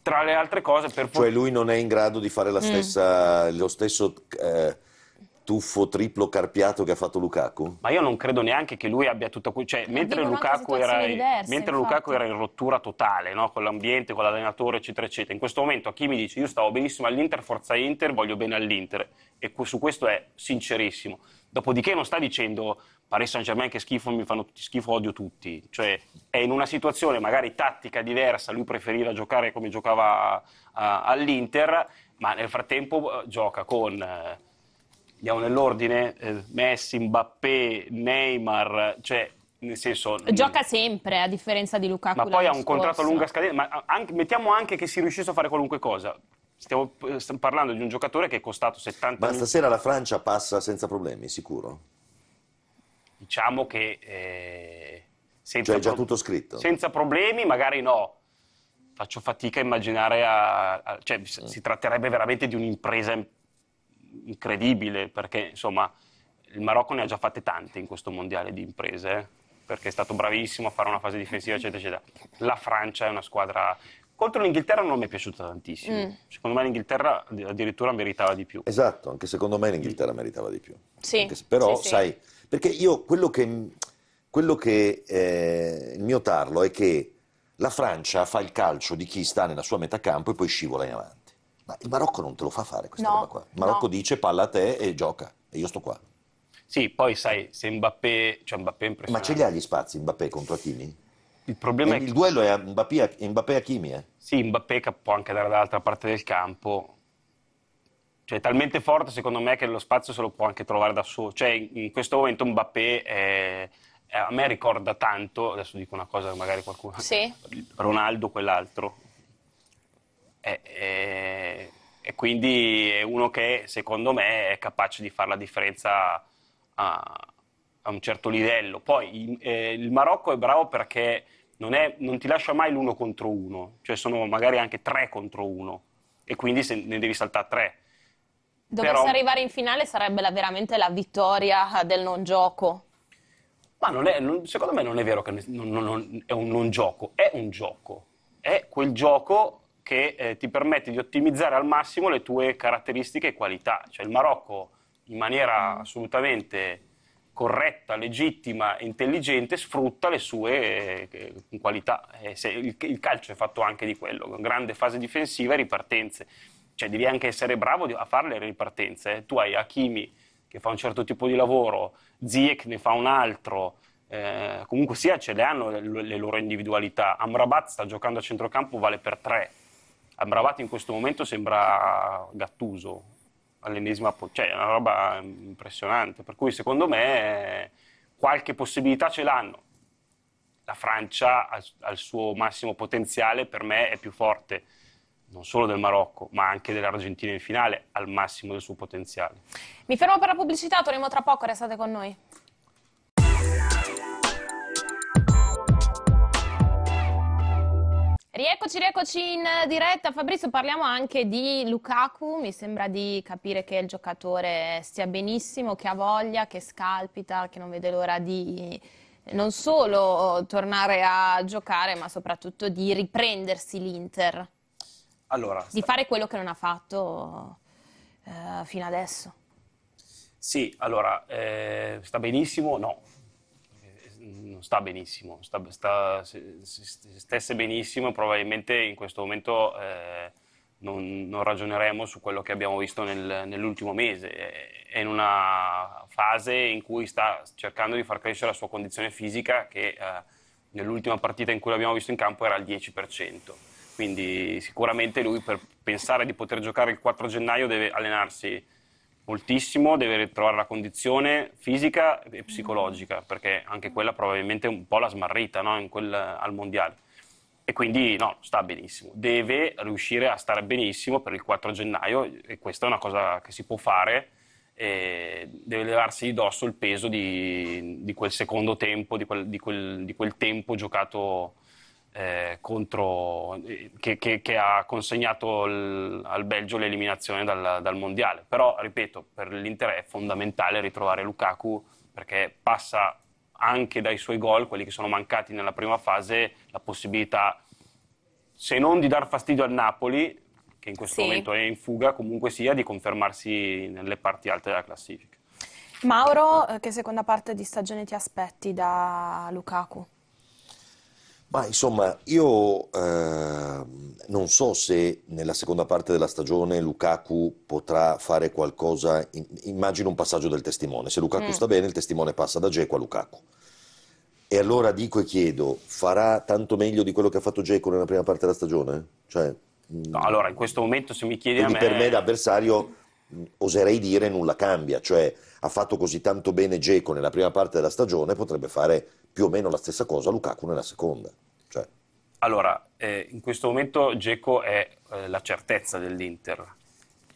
Speaker 1: Tra le altre cose, per
Speaker 3: Cioè lui non è in grado di fare la
Speaker 2: Mm.
Speaker 3: stessa, lo stesso eh, tuffo triplo carpiato che ha fatto Lukaku?
Speaker 1: Ma io non credo neanche che lui abbia tutto que- cioè, mentre Lukaku era,
Speaker 2: diverse,
Speaker 1: mentre
Speaker 2: infatti.
Speaker 1: Lukaku era in rottura totale, no? con l'ambiente, con l'allenatore, eccetera, eccetera. In questo momento Hakimi dice io stavo benissimo all'Inter, forza Inter, voglio bene all'Inter. E su questo è sincerissimo. Dopodiché non sta dicendo Paris Saint-Germain che schifo, mi fanno tutti schifo, odio tutti. Cioè è in una situazione magari tattica diversa, lui preferiva giocare come giocava a- all'Inter, ma nel frattempo eh, gioca con... Andiamo nell'ordine, eh, Messi, Mbappé, Neymar, cioè nel senso...
Speaker 2: Gioca sempre, a differenza di Lukaku
Speaker 1: Ma poi ha un contratto a
Speaker 2: scorso.
Speaker 1: lunga scadenza, ma anche- mettiamo anche che si riuscisse a fare qualunque cosa. Stiamo, eh, stiamo parlando di un giocatore che è costato 70
Speaker 3: Ma stasera la Francia passa senza problemi, sicuro?
Speaker 1: Diciamo che eh, senza,
Speaker 3: Cioè è già
Speaker 1: pro-
Speaker 3: tutto scritto?
Speaker 1: senza problemi, magari no. Faccio fatica a immaginare, a- a- cioè si si tratterebbe veramente di un'impresa in- incredibile, perché insomma il Marocco ne ha già fatte tante in questo mondiale di imprese. eh. perché è stato bravissimo a fare una fase difensiva, eccetera, eccetera. La Francia è una squadra contro l'Inghilterra non mi è piaciuta tantissimo. Mm. Secondo me l'Inghilterra addirittura meritava di più.
Speaker 3: Esatto, anche secondo me l'Inghilterra meritava di più.
Speaker 2: Sì.
Speaker 3: Se, però, sì, sai, sì. perché io quello che, quello che eh, il mio tarlo è che la Francia fa il calcio di chi sta nella sua metà campo e poi scivola in avanti. Ma il Marocco non te lo fa fare questa no, roba qua. Il Marocco no. dice palla a te e gioca e io sto qua.
Speaker 1: Sì, poi sai, se Mbappé, cioè Mbappé è
Speaker 3: impressionante. Ma ce li ha gli spazi Mbappé contro Hakimi?
Speaker 1: Il problema
Speaker 3: e
Speaker 1: è che...
Speaker 3: Il duello è Mbappé, Mbappé Hakimi, eh?
Speaker 1: Sì, Mbappé può anche dare dall'altra parte del campo. Cioè, è talmente forte secondo me che lo spazio se lo può anche trovare da solo. Cioè, in questo momento Mbappé è... a me ricorda tanto, adesso dico una cosa che magari qualcuno...
Speaker 2: Sì.
Speaker 1: Ronaldo, quell'altro. E, e, e quindi è uno che secondo me è capace di fare la differenza a, a un certo livello. Poi eh, il Marocco è bravo perché non, è, non, ti lascia mai l'uno contro uno, cioè sono magari anche tre contro uno e quindi se ne devi saltare tre.
Speaker 2: Dovesse Però, arrivare in finale sarebbe la, veramente la vittoria del non gioco.
Speaker 1: Ma non è, non, secondo me non è vero che non, è un non gioco, è un gioco. È quel gioco che eh, ti permette di ottimizzare al massimo le tue caratteristiche e qualità. Cioè il Marocco in maniera mm. assolutamente corretta, legittima e intelligente sfrutta le sue eh, qualità. Eh, il, il, calcio è fatto anche di quello, grande fase difensiva e ripartenze. Cioè devi anche essere bravo a fare le ripartenze. Eh. Tu hai Hakimi che fa un certo tipo di lavoro, Ziyech ne fa un altro, eh, comunque sia ce le hanno le, le, loro individualità. Amrabat sta giocando a centrocampo, vale per tre. Amrabat in questo momento sembra Gattuso, all'ennesima, cioè è una roba impressionante, per cui secondo me qualche possibilità ce l'hanno. La Francia al, suo massimo potenziale per me è più forte non solo del Marocco, ma anche dell'Argentina in finale, al massimo del suo potenziale.
Speaker 2: Mi fermo per la pubblicità, torniamo tra poco, restate con noi. Rieccoci, rieccoci in diretta. Fabrizio, parliamo anche di Lukaku. Mi sembra di capire che il giocatore stia benissimo, che ha voglia, che scalpita, che non vede l'ora di non solo tornare a giocare, ma soprattutto di riprendersi l'Inter.
Speaker 1: Allora,
Speaker 2: di fare quello che non ha fatto eh, fino adesso.
Speaker 1: Sì, allora, eh, sta benissimo? No, non sta benissimo, sta, sta, se, se, stesse benissimo probabilmente in questo momento eh, non, non, ragioneremo su quello che abbiamo visto nel, nell'ultimo mese. È in una fase in cui sta cercando di far crescere la sua condizione fisica che eh, nell'ultima partita in cui l'abbiamo visto in campo era al 10%. Quindi sicuramente lui per pensare di poter giocare il 4 gennaio deve allenarsi moltissimo, deve ritrovare la condizione fisica e psicologica, perché anche quella probabilmente un po' la smarrita no? quel, al mondiale. E quindi no, sta benissimo. Deve riuscire a stare benissimo per il 4 gennaio e questa è una cosa che si può fare. deve levarsi di dosso il peso di, di quel secondo tempo, di quel, di quel, di quel tempo giocato eh, contro, che, che, che, ha consegnato il, al Belgio l'eliminazione dal, dal, mondiale. Però, ripeto, per l'Inter è fondamentale ritrovare Lukaku perché passa anche dai suoi gol, quelli che sono mancati nella prima fase, la possibilità, se non di dar fastidio al Napoli, che in questo sì. momento è in fuga, comunque sia di confermarsi nelle parti alte della classifica.
Speaker 2: Mauro, eh, che seconda parte di stagione ti aspetti da Lukaku?
Speaker 3: Ma insomma, io eh, non so se nella seconda parte della stagione Lukaku potrà fare qualcosa. In, immagino un passaggio del testimone. Se Lukaku mm. sta bene, il testimone passa da Geco a Lukaku. E allora dico e chiedo: farà tanto meglio di quello che ha fatto Geco nella prima parte della stagione? Cioè,
Speaker 1: no, allora, in questo momento, se mi chiedi
Speaker 3: a
Speaker 1: me.
Speaker 3: per me, l'avversario, oserei dire, nulla cambia. Cioè, ha fatto così tanto bene Geco nella prima parte della stagione, potrebbe fare più o meno la stessa cosa Lukaku nella seconda. Cioè.
Speaker 1: Allora, eh, in questo momento Geco è eh, la certezza dell'Inter.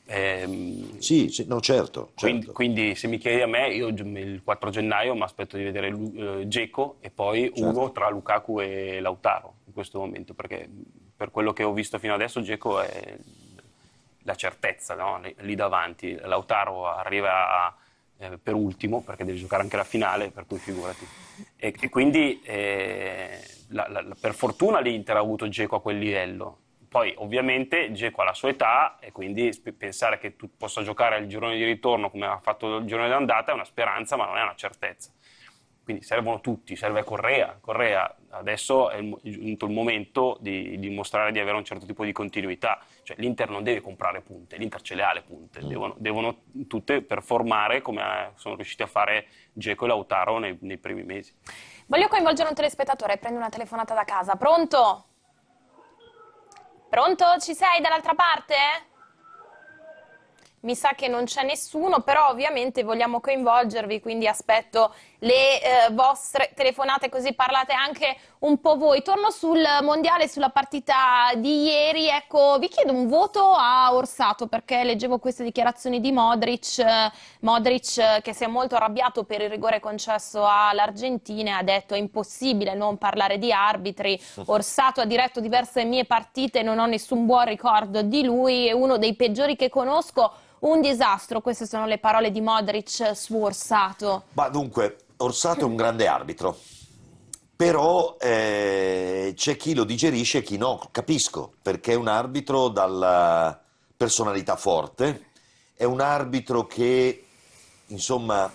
Speaker 3: Eh, sì, sì, no, certo.
Speaker 1: Quindi, certo. quindi, se mi chiedi a me, io il 4 gennaio mi aspetto di vedere uh, Geco e poi certo. uno tra Lukaku e Lautaro in questo momento, perché per quello che ho visto fino adesso Geco è la certezza no? lì davanti. Lautaro arriva a eh, per ultimo, perché deve giocare anche la finale, per cui figurati. E, e quindi eh, la, la, per fortuna l'Inter ha avuto Geco a quel livello. Poi ovviamente Geco ha la sua età e quindi pensare che tu possa giocare il girone di ritorno come ha fatto il girone d'andata è una speranza, ma non è una certezza. Quindi servono tutti, serve Correa. Correa adesso è giunto il momento di dimostrare di avere un certo tipo di continuità. Cioè, L'Inter non deve comprare punte, l'Inter ce le ha le punte, mm. devono, devono, tutte performare come sono riusciti a fare Geco e Lautaro nei, nei primi mesi.
Speaker 2: Voglio coinvolgere un telespettatore, prendo una telefonata da casa. Pronto? Pronto? Ci sei dall'altra parte? Mi sa che non c'è nessuno, però ovviamente vogliamo coinvolgervi, quindi aspetto le eh, vostre telefonate così parlate anche un po' voi. Torno sul mondiale, sulla partita di ieri. Ecco, vi chiedo un voto a Orsato perché leggevo queste dichiarazioni di Modric. Modric che si è molto arrabbiato per il rigore concesso all'Argentina ha detto è impossibile non parlare di arbitri. Orsato ha diretto diverse mie partite, non ho nessun buon ricordo di lui, è uno dei peggiori che conosco. Un disastro, queste sono le parole di Modric su Orsato.
Speaker 3: Ma dunque, Orsato è un grande arbitro, però eh, c'è chi lo digerisce e chi no, capisco, perché è un arbitro dalla personalità forte, è un arbitro che, insomma,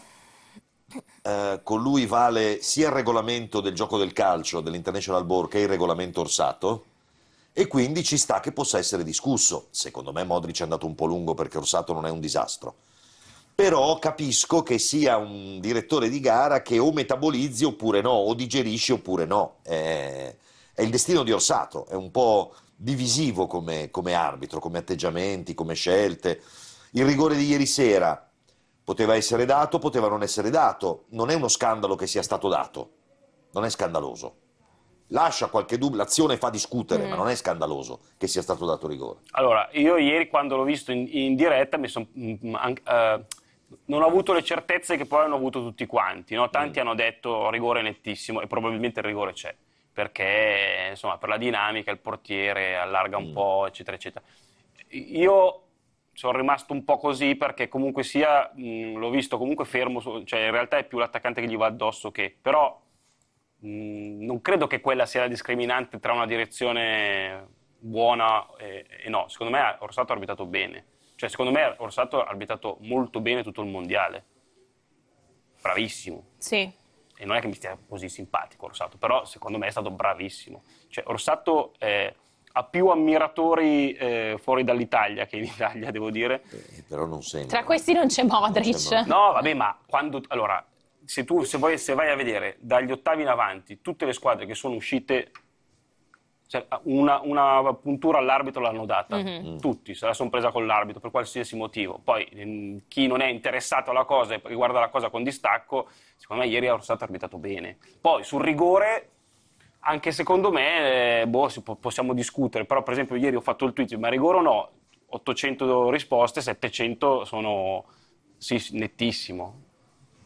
Speaker 3: eh, con lui vale sia il regolamento del gioco del calcio dell'International Board che il regolamento Orsato, e quindi ci sta che possa essere discusso. Secondo me Modric è andato un po' lungo perché Orsato non è un disastro però capisco che sia un direttore di gara che o metabolizzi oppure no, o digerisce oppure no. È, è il destino di Orsato, è un po' divisivo come, come, arbitro, come atteggiamenti, come scelte. Il rigore di ieri sera poteva essere dato, poteva non essere dato. Non è uno scandalo che sia stato dato, non è scandaloso. Lascia qualche dubbio, l'azione fa discutere, mm. ma non è scandaloso che sia stato dato rigore.
Speaker 1: Allora, io ieri quando l'ho visto in, in diretta mi sono... Uh, uh, non ho avuto le certezze che poi hanno avuto tutti quanti. No? Tanti mm. hanno detto rigore nettissimo e probabilmente il rigore c'è, perché insomma, per la dinamica il portiere allarga un mm. po', eccetera, eccetera. Io sono rimasto un po' così perché comunque sia, mh, l'ho visto comunque fermo, cioè in realtà è più l'attaccante che gli va addosso che, però mh, non credo che quella sia la discriminante tra una direzione buona e, e no, secondo me Orsato ha arbitrato bene. Cioè, secondo me Orsato ha arbitrato molto bene tutto il mondiale. Bravissimo.
Speaker 2: Sì.
Speaker 1: E non è che mi stia così simpatico Orsato, però secondo me è stato bravissimo. Cioè, Orsato eh, ha più ammiratori eh, fuori dall'Italia che in Italia, devo dire.
Speaker 3: Eh, però non sembra.
Speaker 2: Tra questi non c'è Modric. Non
Speaker 1: no, vabbè, ma quando... Allora, se tu se, vuoi, se vai a vedere dagli ottavi in avanti tutte le squadre che sono uscite cioè, una, una, puntura all'arbitro l'hanno data, mm-hmm. tutti se la sono presa con l'arbitro per qualsiasi motivo. Poi mm, chi non è interessato alla cosa e riguarda la cosa con distacco, secondo me ieri ha stato arbitrato bene. Poi sul rigore, anche secondo me, eh, boh, possiamo discutere, però per esempio ieri ho fatto il tweet, ma rigore o no? 800 risposte, 700 sono sì, nettissimo.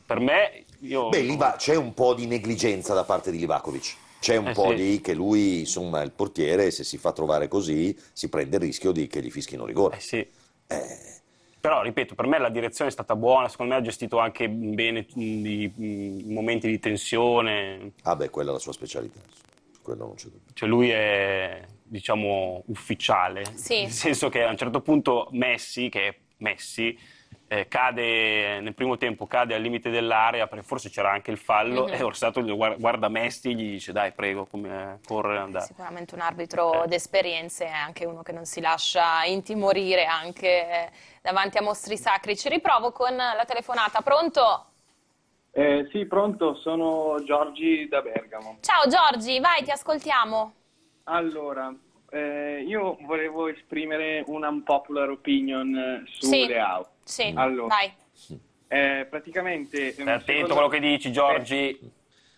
Speaker 1: Per me, io...
Speaker 3: Beh, lì va, c'è un po' di negligenza da parte di Livakovic. C'è un eh po' sì. di che lui, insomma, il portiere, se si fa trovare così, si prende il rischio di che gli fischino rigore.
Speaker 1: Eh sì. Eh. Però, ripeto, per me la direzione è stata buona, secondo me ha gestito anche bene i momenti di tensione.
Speaker 3: Ah beh, quella è la sua specialità, quello non c'è dubbio.
Speaker 1: Cioè lui è, diciamo, ufficiale,
Speaker 2: sì.
Speaker 1: nel senso che a un certo punto Messi, che è Messi, eh, cade nel primo tempo cade al limite dell'area perché forse c'era anche il fallo mm-hmm. e Orsato guarda, guarda Mesti e gli dice dai prego come corre andare
Speaker 2: sicuramente un arbitro eh. d'esperienza e anche uno che non si lascia intimorire anche davanti a mostri sacri ci riprovo con la telefonata pronto?
Speaker 4: Eh, sì pronto sono Giorgi da Bergamo
Speaker 2: ciao Giorgi vai ti ascoltiamo
Speaker 4: allora eh, io volevo esprimere una unpopular opinion eh, sulle
Speaker 2: sì.
Speaker 4: auto
Speaker 2: sì, allora, vai.
Speaker 4: Eh, praticamente...
Speaker 1: Stai attento a quello che dici, Giorgi.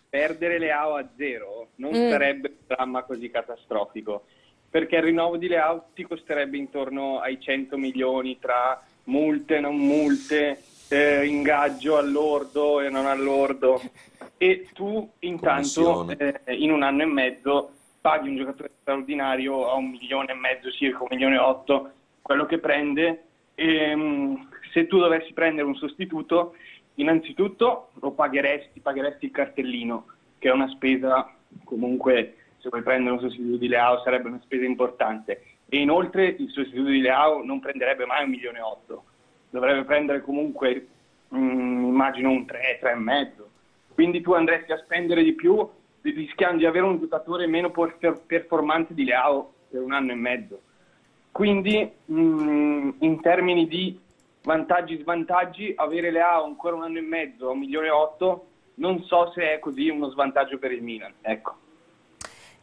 Speaker 4: Perdere Leao a zero non mm. sarebbe un dramma così catastrofico, perché il rinnovo di Leao ti costerebbe intorno ai 100 milioni tra multe, non multe, eh, ingaggio all'ordo e non all'ordo. E tu intanto eh, in un anno e mezzo paghi un giocatore straordinario a un milione e mezzo, circa un milione e otto, quello che prende. E, ehm, se tu dovessi prendere un sostituto, innanzitutto lo pagheresti, pagheresti il cartellino, che è una spesa comunque, se vuoi prendere un sostituto di Leao sarebbe una spesa importante. E inoltre il sostituto di Leao non prenderebbe mai un milione e otto, dovrebbe prendere comunque, mh, mm, immagino, un 3, 3 e mezzo. Quindi tu andresti a spendere di più rischiando di avere un giocatore meno performante di Leao per un anno e mezzo. Quindi mh, mm, in termini di vantaggi e svantaggi, avere Leao ancora un anno e mezzo a un milione e otto, non so se è così uno svantaggio per il Milan. Ecco.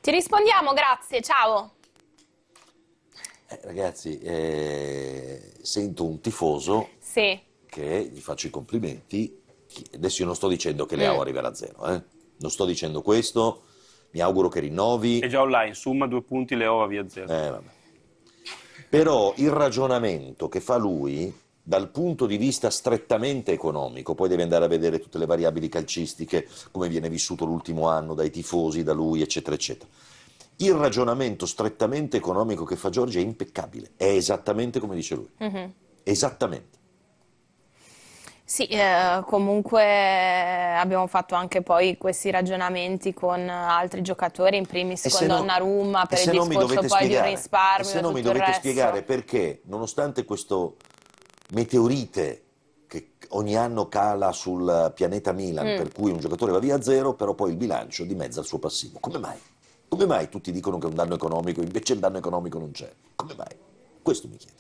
Speaker 2: Ti rispondiamo, grazie, ciao.
Speaker 3: Eh, ragazzi, eh, sento un tifoso
Speaker 2: sì.
Speaker 3: che gli faccio i complimenti. Adesso io non sto dicendo che Leao mm. arriverà a zero, eh? non sto dicendo questo, mi auguro che rinnovi.
Speaker 1: È già online, summa due punti, Leao va via zero.
Speaker 3: Eh, Però il ragionamento che fa lui dal punto di vista strettamente economico, poi devi andare a vedere tutte le variabili calcistiche, come viene vissuto l'ultimo anno dai tifosi, da lui, eccetera, eccetera. Il ragionamento strettamente economico che fa Giorgi è impeccabile, è esattamente come dice lui. Mm-hmm. Esattamente.
Speaker 2: Sì, eh, comunque abbiamo fatto anche poi questi ragionamenti con altri giocatori, in primis e con Donnarumma per il discorso poi spiegare, di un risparmio.
Speaker 3: Se non mi dovete spiegare perché, nonostante questo meteorite che ogni anno cala sul pianeta Milan, mm. per cui un giocatore va via a zero, però poi il bilancio dimezza il suo passivo. Come mai? Come mai tutti dicono che è un danno economico, invece il danno economico non c'è? Come mai? Questo mi chiedo.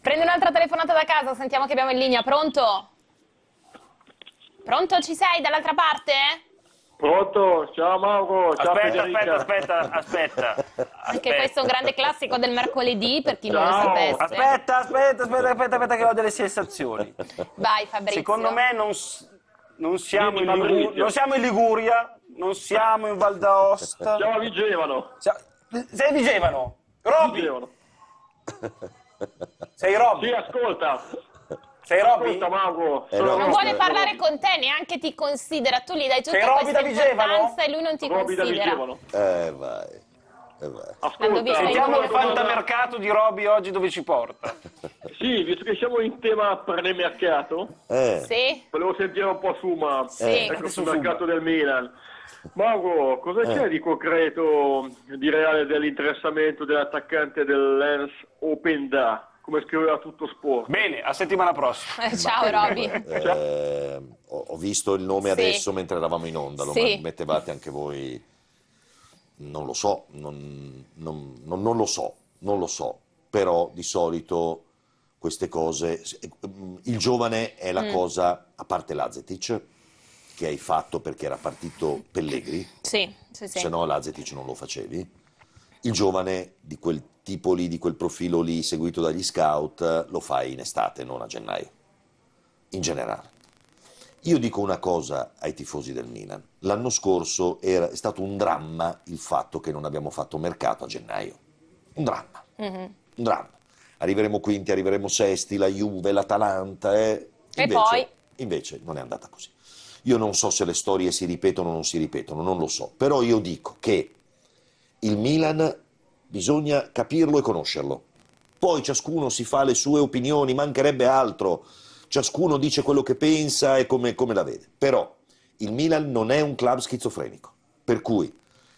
Speaker 2: Prendo un'altra telefonata da casa, sentiamo che abbiamo in linea. Pronto? Pronto, ci sei dall'altra parte?
Speaker 5: Pronto? Ciao Mauro, ciao
Speaker 1: aspetta, Federica. Aspetta, aspetta, aspetta.
Speaker 2: Anche questo è un grande classico del mercoledì, per chi ciao. non lo sapesse.
Speaker 1: Aspetta, aspetta, aspetta, aspetta, aspetta che ho delle sensazioni.
Speaker 2: Vai Fabrizio.
Speaker 1: Secondo me non, non, siamo, in Ligur- non siamo, in Liguria, non siamo in Val d'Aosta.
Speaker 5: Siamo a Vigevano.
Speaker 1: Sei a Vigevano? Robby? Vigevano. Sei Robby?
Speaker 5: Sì, ascolta.
Speaker 1: Sei Robby?
Speaker 5: Mago.
Speaker 2: Eh, no, non vuole parlare con te, neanche ti considera. Tu gli dai tutta Sei questa importanza e lui non ti Robby considera.
Speaker 3: Eh, vai. Eh, vai.
Speaker 1: Ascolta, sentiamo il fantamercato di Robby oggi dove ci porta.
Speaker 5: sì, visto che siamo in tema premercato,
Speaker 3: eh.
Speaker 2: sì.
Speaker 5: volevo sentire un po' su, ma
Speaker 2: sì.
Speaker 5: ecco, sul mercato del Milan. Mago, cosa c'è eh. di concreto, di reale dell'interessamento dell'attaccante del Lens Openda? Come scriveva tutto sport.
Speaker 1: Bene, a settimana prossima.
Speaker 2: Eh, ciao Roby.
Speaker 3: Eh, ho visto il nome sì. adesso mentre eravamo in onda, lo sì. mettevate anche voi. Non lo so, non, non, non, non lo so, non lo so, però di solito queste cose. Il giovane è la mm. cosa, a parte Lazetic, che hai fatto perché era partito Pellegri,
Speaker 2: sì, sì, sì.
Speaker 3: se no Lazetic non lo facevi. Il giovane di quel tipo lì, di quel profilo lì, seguito dagli scout, lo fai in estate, non a gennaio, in generale. Io dico una cosa ai tifosi del Milan. L'anno scorso era, è stato un dramma il fatto che non abbiamo fatto mercato a gennaio. Un dramma. Mm-hmm. Un dramma. Arriveremo quinti, arriveremo sesti, la Juve, l'Atalanta. Eh.
Speaker 2: Invece, e poi?
Speaker 3: Invece non è andata così. Io non so se le storie si ripetono o non si ripetono, non lo so, però io dico che il Milan bisogna capirlo e conoscerlo. Poi ciascuno si fa le sue opinioni, mancherebbe altro, ciascuno dice quello che pensa e come, come la vede. Però il Milan non è un club schizofrenico, per cui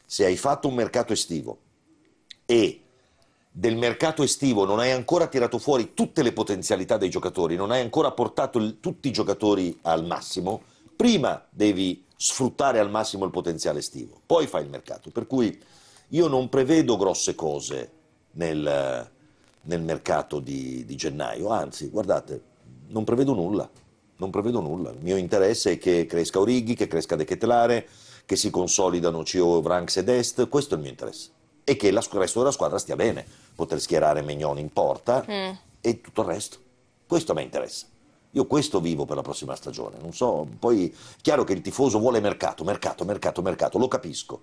Speaker 3: se hai fatto un mercato estivo e del mercato estivo non hai ancora tirato fuori tutte le potenzialità dei giocatori, non hai ancora portato il, tutti i giocatori al massimo, prima devi sfruttare al massimo il potenziale estivo, poi fai il mercato. Per cui io non prevedo grosse cose nel, nel mercato di, di, gennaio, anzi, guardate, non prevedo nulla. Non prevedo nulla. Il mio interesse è che cresca Orighi, che cresca De Ketelare, che si consolidano Cio, Vranks ed Est, questo è il mio interesse. E che il resto della squadra stia bene, poter schierare Megnon in porta mm. e tutto il resto. Questo a me interessa. Io questo vivo per la prossima stagione, non so, poi è chiaro che il tifoso vuole mercato, mercato, mercato, mercato, lo capisco,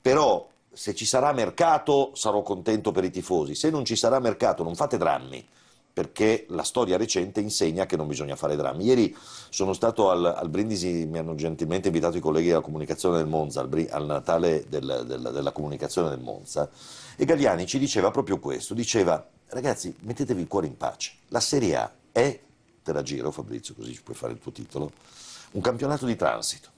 Speaker 3: però se ci sarà mercato sarò contento per i tifosi, se non ci sarà mercato non fate drammi, perché la storia recente insegna che non bisogna fare drammi. Ieri sono stato al, al Brindisi, mi hanno gentilmente invitato i colleghi della comunicazione del Monza, al, al Natale del, del, della comunicazione del Monza, e Galliani ci diceva proprio questo, diceva ragazzi mettetevi il cuore in pace, la Serie A è te la giro Fabrizio, così ci puoi fare il tuo titolo, un campionato di transito.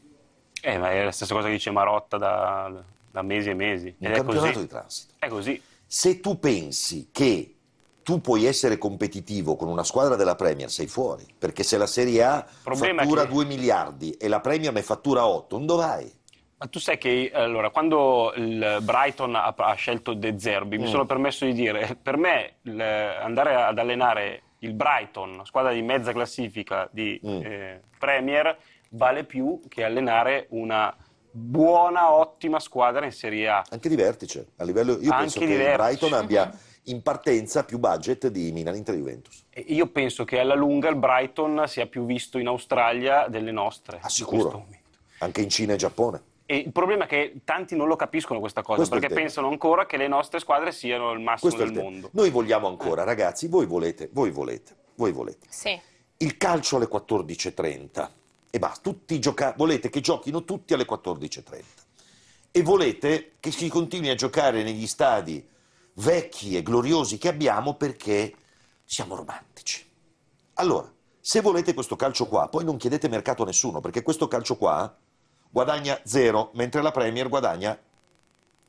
Speaker 1: Eh, ma è la stessa cosa che dice Marotta da, da mesi e mesi.
Speaker 3: Un
Speaker 1: Ed
Speaker 3: campionato
Speaker 1: così.
Speaker 3: di transito.
Speaker 1: È così.
Speaker 3: Se tu pensi che tu puoi essere competitivo con una squadra della Premier, sei fuori, perché se la Serie A fattura
Speaker 1: che-
Speaker 3: 2 miliardi e la Premier ne fattura 8, dove vai?
Speaker 1: Ma tu sai che allora, quando il Brighton ha, ha scelto De Zerbi, mi
Speaker 3: Mm.
Speaker 1: sono permesso di dire, per me il- andare ad allenare il Brighton, squadra di mezza classifica di
Speaker 3: Mm.
Speaker 1: eh, Premier, vale più che allenare una buona, ottima squadra in Serie A.
Speaker 3: Anche di vertice. A livello, io
Speaker 1: Anche
Speaker 3: penso che il
Speaker 1: vertice.
Speaker 3: Brighton abbia in partenza più budget di Milan, Inter Juventus.
Speaker 1: E io penso che alla lunga il Brighton sia più visto in Australia delle nostre.
Speaker 3: Ah,
Speaker 1: in
Speaker 3: sicuro.
Speaker 1: momento.
Speaker 3: Anche in Cina e Giappone.
Speaker 1: E il problema è che tanti non lo capiscono questa cosa,
Speaker 3: Questo
Speaker 1: perché pensano ancora che le nostre squadre siano il massimo
Speaker 3: Questo
Speaker 1: del mondo.
Speaker 3: Noi vogliamo ancora, ragazzi, voi volete, voi volete, voi volete.
Speaker 2: Sì.
Speaker 3: Il calcio alle 14.30 e basta, tutti gioca- volete che giochino tutti alle 14.30 e volete che si continui a giocare negli stadi vecchi e gloriosi che abbiamo perché siamo romantici. Allora, se volete questo calcio qua, poi non chiedete mercato a nessuno, perché questo calcio qua guadagna zero, mentre la Premier guadagna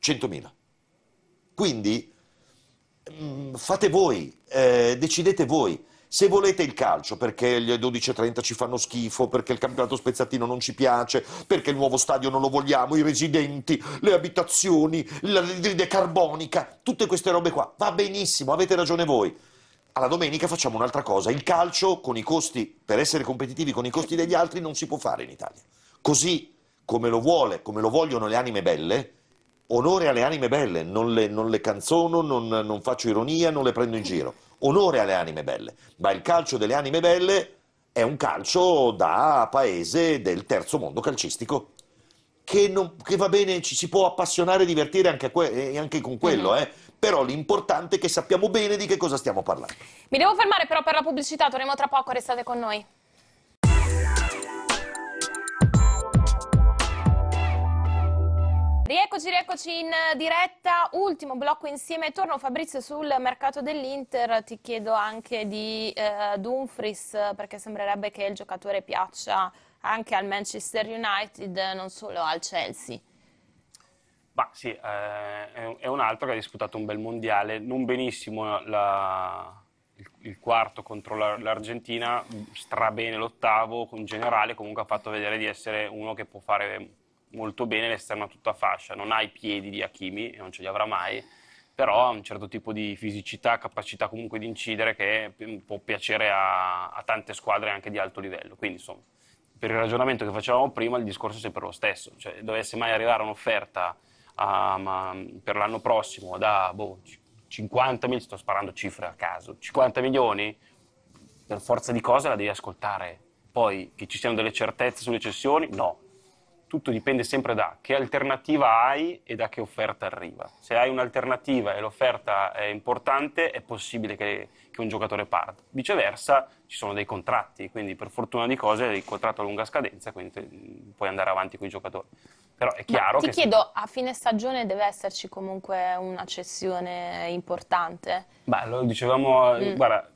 Speaker 3: 100.000. Quindi mm, fate voi, eh, decidete voi. Se volete il calcio, perché le 12.30 ci fanno schifo, perché il campionato spezzatino non ci piace, perché il nuovo stadio non lo vogliamo, i residenti, le abitazioni, l'anidride carbonica, tutte queste robe qua, va benissimo, avete ragione voi. Alla domenica facciamo un'altra cosa, il calcio con i costi, per essere competitivi con i costi degli altri, non si può fare in Italia. Così come lo vuole, come lo vogliono le anime belle, onore alle anime belle, non le, non le canzono, non, non faccio ironia, non le prendo in giro. Onore alle anime belle. Ma il calcio delle anime belle è un calcio da paese del terzo mondo calcistico. Che, non- che va bene, ci si può appassionare e divertire anche, que- eh, anche con quello, eh. però l'importante è che sappiamo bene di che cosa stiamo parlando.
Speaker 2: Mi devo fermare però per la pubblicità, torniamo tra poco, restate con noi. Rieccoci, rieccoci in diretta, ultimo blocco insieme. Torno Fabrizio sul mercato dell'Inter, ti chiedo anche di eh, Dumfries perché sembrerebbe che il giocatore piaccia anche al Manchester United, non solo al Chelsea.
Speaker 1: Ma sì, eh, è un altro che ha disputato un bel mondiale, non benissimo la- il, il quarto contro la- l'Argentina, strabene l'ottavo, in generale comunque ha fatto vedere di essere uno che può fare molto bene l'esterno a tutta fascia, non ha i piedi di Hakimi e non ce li avrà mai, però ha un certo tipo di fisicità, capacità comunque di incidere che pi- può piacere a, a tante squadre anche di alto livello, quindi insomma per il ragionamento che facevamo prima il discorso è sempre lo stesso, cioè dovesse mai arrivare un'offerta a- ma, per l'anno prossimo da boh, c- 50 milioni, sto sparando cifre a caso, 50 milioni, per forza di cose la devi ascoltare. Poi che ci siano delle certezze sulle cessioni, no. Tutto dipende sempre da che alternativa hai e da che offerta arriva. Se hai un'alternativa e l'offerta è importante, è possibile che, che un giocatore parta. Viceversa, ci sono dei contratti, quindi per fortuna di cose il contratto a lunga scadenza, quindi te- puoi andare avanti con i giocatori. Però è
Speaker 2: Ma
Speaker 1: chiaro
Speaker 2: ti
Speaker 1: che...
Speaker 2: chiedo, a fine stagione deve esserci comunque una cessione importante?
Speaker 1: Beh, lo dicevamo, eh,
Speaker 2: Mm.
Speaker 1: guarda,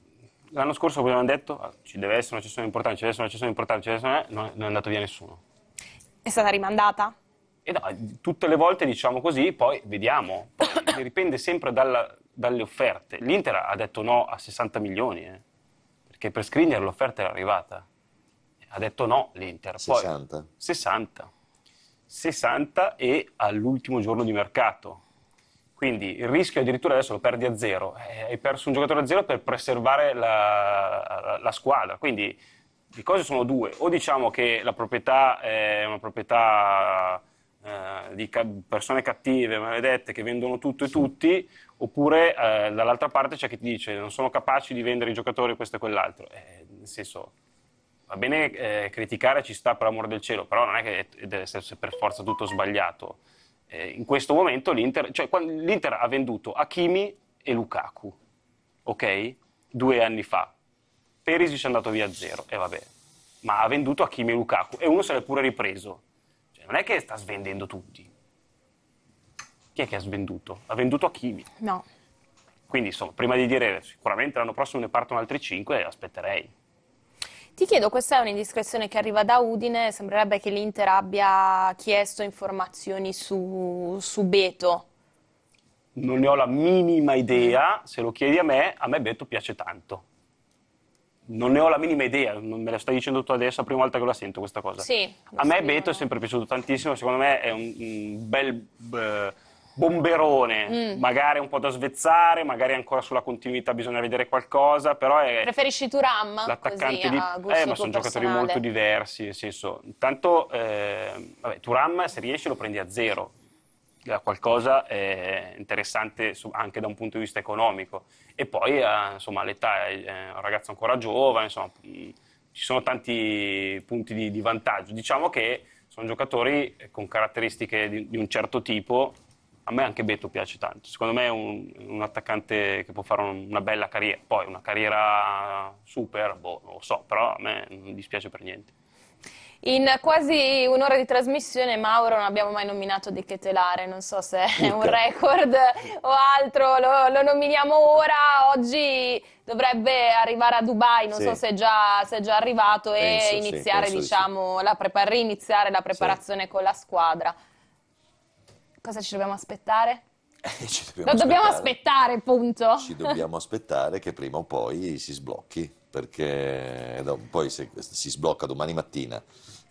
Speaker 1: l'anno scorso abbiamo detto ah, ci deve essere una cessione importante, ci deve essere una cessione importante, ci deve essere una... non è andato via nessuno.
Speaker 2: È stata rimandata?
Speaker 1: E no, tutte le volte diciamo così, poi vediamo. Poi dipende sempre dalla- dalle offerte. L'Inter ha detto no a 60 milioni, eh, perché per Skriniar l'offerta era arrivata. Ha detto no l'Inter. Poi
Speaker 3: 60.
Speaker 1: 60. 60 e all'ultimo giorno di mercato. Quindi il rischio addirittura adesso lo perdi a zero. Eh, hai perso un giocatore a zero per preservare la, la- la squadra. Quindi le cose sono due. O diciamo che la proprietà è una proprietà eh, di ca- persone cattive, maledette, che vendono tutto e tutti, oppure eh, dall'altra parte c'è chi ti dice non sono capaci di vendere i giocatori questo e quell'altro. Eh, nel senso, va bene eh, criticare, ci sta per amore del cielo, però non è che deve essere per forza tutto sbagliato. Eh, in questo momento l'Inter, cioè, l'Inter ha venduto Hakimi e Lukaku, ok? Due anni fa. Perisic è andato via a zero, e vabbè. Ma ha venduto Hakimi e Lukaku e uno se l'è pure ripreso. Cioè, non è che sta svendendo tutti. Chi è che ha svenduto? Ha venduto Hakimi.
Speaker 2: No.
Speaker 1: Quindi, insomma, prima di dire sicuramente l'anno prossimo ne partono altri 5, aspetterei.
Speaker 2: Ti chiedo, questa è un'indiscrezione che arriva da Udine, sembrerebbe che l'Inter abbia chiesto informazioni su, su Beto.
Speaker 1: Non ne ho la minima idea, se lo chiedi a me, a me Beto piace tanto. Non ne ho la minima idea, me la stai dicendo tu adesso, è la prima volta che la sento questa cosa.
Speaker 2: Sì,
Speaker 1: a me Beto è sempre piaciuto tantissimo, secondo me è un, un bel... Uh, bomberone, mm. magari un po' da svezzare, magari ancora sulla continuità bisogna vedere qualcosa, però è...
Speaker 2: Preferisci Turam?
Speaker 1: L'attaccante di... Eh, ma sono giocatori molto diversi, nel senso, intanto, eh, vabbè, Turam se riesci lo prendi a zero, qualcosa eh, interessante anche da un punto di vista economico. E poi, eh, insomma, l'età è un ragazzo ancora giovane, insomma, mm, ci sono tanti punti di, di vantaggio. Diciamo che sono giocatori con caratteristiche di, di un certo tipo a me anche Beto piace tanto, secondo me è un, un attaccante che può fare una bella carriera, poi una carriera super, boh, lo so, però a me non dispiace per niente.
Speaker 2: In quasi un'ora di trasmissione Mauro non abbiamo mai nominato De Ketelare, non so se è un record o altro, lo, lo, nominiamo ora, oggi dovrebbe arrivare a Dubai, non sì. so se è, già, se è, già, arrivato penso, e iniziare, sì, diciamo, sì. la prepa- riniziare la preparazione con la squadra. Cosa ci dobbiamo aspettare?
Speaker 3: Eh, ci dobbiamo
Speaker 2: Lo dobbiamo aspettare, punto.
Speaker 3: Ci dobbiamo aspettare che prima o poi si sblocchi, perché poi se si sblocca domani mattina,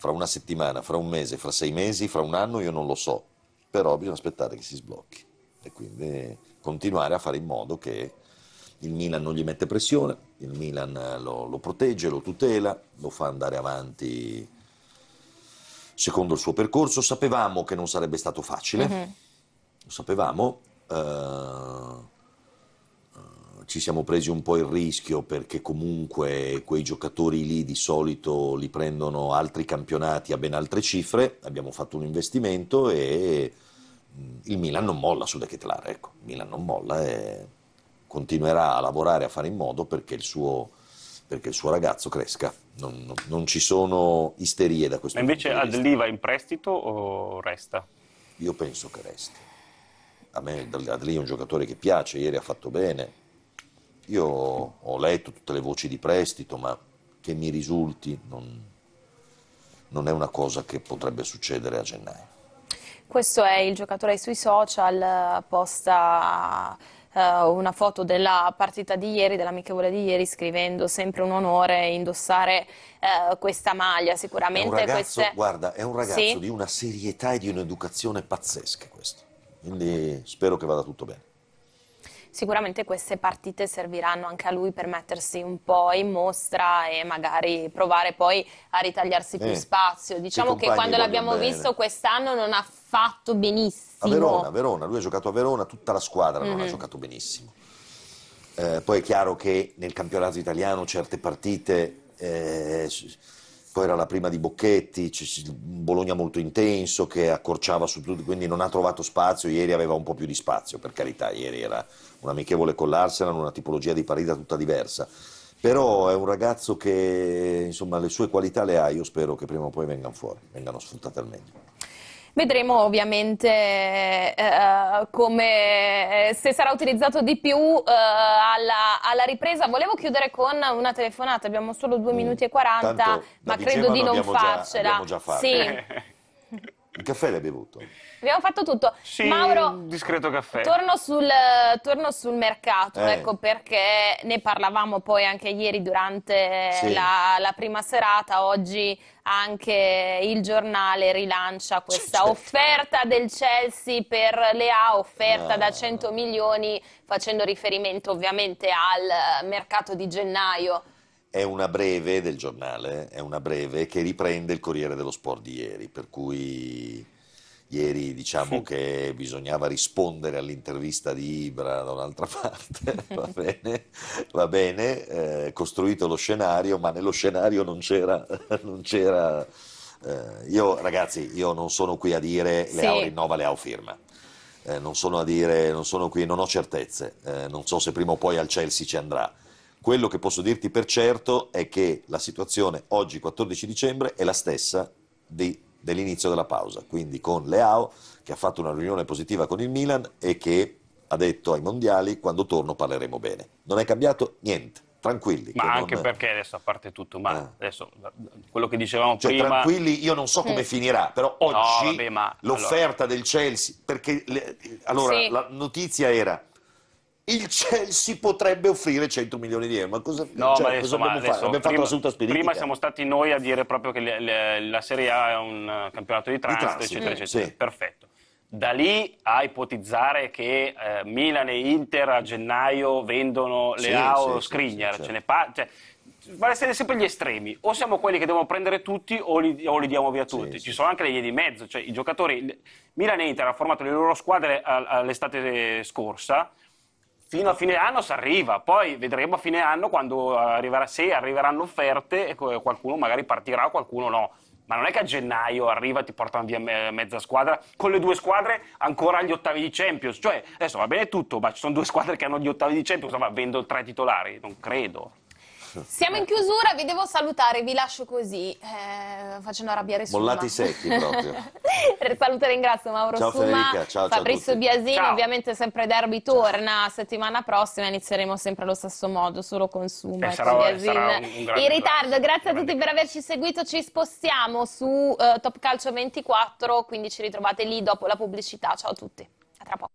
Speaker 3: fra una settimana, fra un mese, fra sei mesi, fra un anno, io non lo so, però bisogna aspettare che si sblocchi e quindi continuare a fare in modo che il Milan non gli mette pressione, il Milan lo, lo protegge, lo tutela, lo fa andare avanti secondo il suo percorso. Sapevamo che non sarebbe stato facile, mm-hmm. lo sapevamo. Uh, ci siamo presi un po' il rischio perché comunque quei giocatori lì di solito li prendono altri campionati a ben altre cifre, abbiamo fatto un investimento e mm, il Milan non molla su De Ketelaere, ecco, il Milan non molla e continuerà a lavorare a fare in modo perché il suo perché il suo ragazzo cresca. Non, non, non ci sono isterie da questo
Speaker 1: Ma invece
Speaker 3: punto di vista.
Speaker 1: Adli va in prestito o resta?
Speaker 3: Io penso che resti. A me Adli è un giocatore che piace, ieri ha fatto bene. Io ho letto tutte le voci di prestito, ma che mi risulti non, non è una cosa che potrebbe succedere a gennaio.
Speaker 2: Questo è il giocatore sui social, posta uh, una foto della partita di ieri, dell'amichevole di ieri, scrivendo sempre un onore indossare uh, questa maglia. Sicuramente
Speaker 3: è ragazzo,
Speaker 2: queste...
Speaker 3: Guarda, è un ragazzo sì? di una serietà e di un'educazione pazzesche questo. Quindi spero che vada tutto bene.
Speaker 2: Sicuramente queste partite serviranno anche a lui per mettersi un po' in mostra e magari provare poi a ritagliarsi più eh, spazio. Diciamo che quando l'abbiamo visto quest'anno non ha fatto benissimo.
Speaker 3: A Verona, Verona, lui ha giocato a Verona, tutta la squadra mm-hmm. non ha mhm. giocato benissimo. Eh, poi è chiaro che nel campionato italiano certe partite eh, poi era la prima di Bocchetti, un Bologna molto intenso che accorciava su tutto, quindi non ha trovato spazio, ieri aveva un po' più di spazio, per carità, ieri era un amichevole con l'Arsenal, una tipologia di partita tutta diversa, però è un ragazzo che insomma le sue qualità le ha, io spero che prima o poi vengano fuori, vengano sfruttate al meglio.
Speaker 2: Vedremo ovviamente eh, come, eh, se sarà utilizzato di più eh, alla, alla, ripresa. Volevo chiudere con una telefonata, abbiamo solo 2 mm. minuti e 40,
Speaker 3: Tanto,
Speaker 2: ma credo di non farcela.
Speaker 3: Già, già sì. Il caffè l'hai bevuto?
Speaker 2: Abbiamo fatto tutto.
Speaker 1: Sì,
Speaker 2: Mauro,
Speaker 1: discreto caffè.
Speaker 2: Torno sul, torno sul mercato, eh. ecco perché ne parlavamo poi anche ieri durante sì. la, la, prima serata. Oggi anche il giornale rilancia questa certo. offerta del Chelsea per Lea, offerta no. da 100 milioni, facendo riferimento ovviamente al mercato di gennaio.
Speaker 3: È una breve del giornale, è una breve che riprende il Corriere dello Sport di ieri, per cui Ieri diciamo che bisognava rispondere all'intervista di Ibra da un'altra parte, va bene, va bene eh, costruito lo scenario, ma nello scenario non c'era... Non c'era eh, io ragazzi, io non sono qui a dire sì. Leao rinnova, Leao firma. Eh, non sono a dire, non sono qui, non ho certezze, eh, non so se prima o poi al Chelsea ci andrà. Quello che posso dirti per certo è che la situazione oggi, 14 dicembre, è la stessa di dell'inizio della pausa, quindi con Leao che ha fatto una riunione positiva con il Milan e che ha detto ai mondiali quando torno parleremo bene. Non è cambiato niente. tranquilli.
Speaker 1: Ma
Speaker 3: che
Speaker 1: anche
Speaker 3: non-
Speaker 1: perché adesso, a parte tutto, ma
Speaker 3: Eh.
Speaker 1: adesso quello che dicevamo
Speaker 3: Cioè,
Speaker 1: prima...
Speaker 3: tranquilli, io non so come finirà, però oggi
Speaker 1: vabbè, ma-
Speaker 3: l'offerta del Chelsea, perché le- allora
Speaker 2: Sì.
Speaker 3: la notizia era il Chelsea potrebbe offrire 100 milioni di euro, ma cosa,
Speaker 1: No,
Speaker 3: cioè,
Speaker 1: ma adesso,
Speaker 3: cosa abbiamo fatto?
Speaker 1: adesso
Speaker 3: Abbiamo fatto
Speaker 1: prima,
Speaker 3: la seduta spiritica.
Speaker 1: prima siamo stati noi a dire proprio che le- le- la Serie A è un eh, campionato di transito,
Speaker 3: transito,
Speaker 1: eccetera,
Speaker 3: mm.
Speaker 1: eccetera.
Speaker 3: sì.
Speaker 1: Perfetto. Da lì a ipotizzare che eh, Milan e Inter a gennaio vendono
Speaker 3: Sì,
Speaker 1: Leao
Speaker 3: sì,
Speaker 1: Skriniar,
Speaker 3: sì,
Speaker 1: ce
Speaker 3: certo.
Speaker 1: ne pa- cioè, vale essere sempre gli estremi, o siamo quelli che devono prendere tutti o li, o li diamo via tutti. Ci sono anche le vie di mezzo, cioè i giocatori. Milan e Inter hanno formato le loro squadre all'estate scorsa. Fino a fine anno si arriva, poi vedremo a fine anno quando arriverà, se arriveranno offerte e qualcuno magari partirà, qualcuno no. Ma non è che a gennaio arriva e ti portano via me- mezza squadra, con le due squadre ancora agli ottavi di Champions. Cioè, adesso va bene tutto, ma ci sono due squadre che hanno gli ottavi di Champions, ma vendo tre titolari? Non credo.
Speaker 2: Siamo in chiusura, vi devo salutare, vi lascio così, eh, facendo arrabbiare Suma.
Speaker 3: Mollati secchi proprio.
Speaker 2: Saluto e ringrazio Mauro
Speaker 3: Ciao
Speaker 2: Suma,
Speaker 3: ciao, ciao
Speaker 2: Fabrizio. Biasini,
Speaker 1: Ciao.
Speaker 2: ovviamente sempre Derby torna settimana prossima, inizieremo sempre allo stesso modo, solo con Suma
Speaker 1: Eh,
Speaker 2: e
Speaker 1: sarà-
Speaker 2: con Biasin.
Speaker 1: sarà un- un grande
Speaker 2: in ritardo, grazie a tutti per averci seguito, ci spostiamo su eh, Top Calcio 24, quindi ci ritrovate lì dopo la pubblicità, ciao a tutti, a tra poco.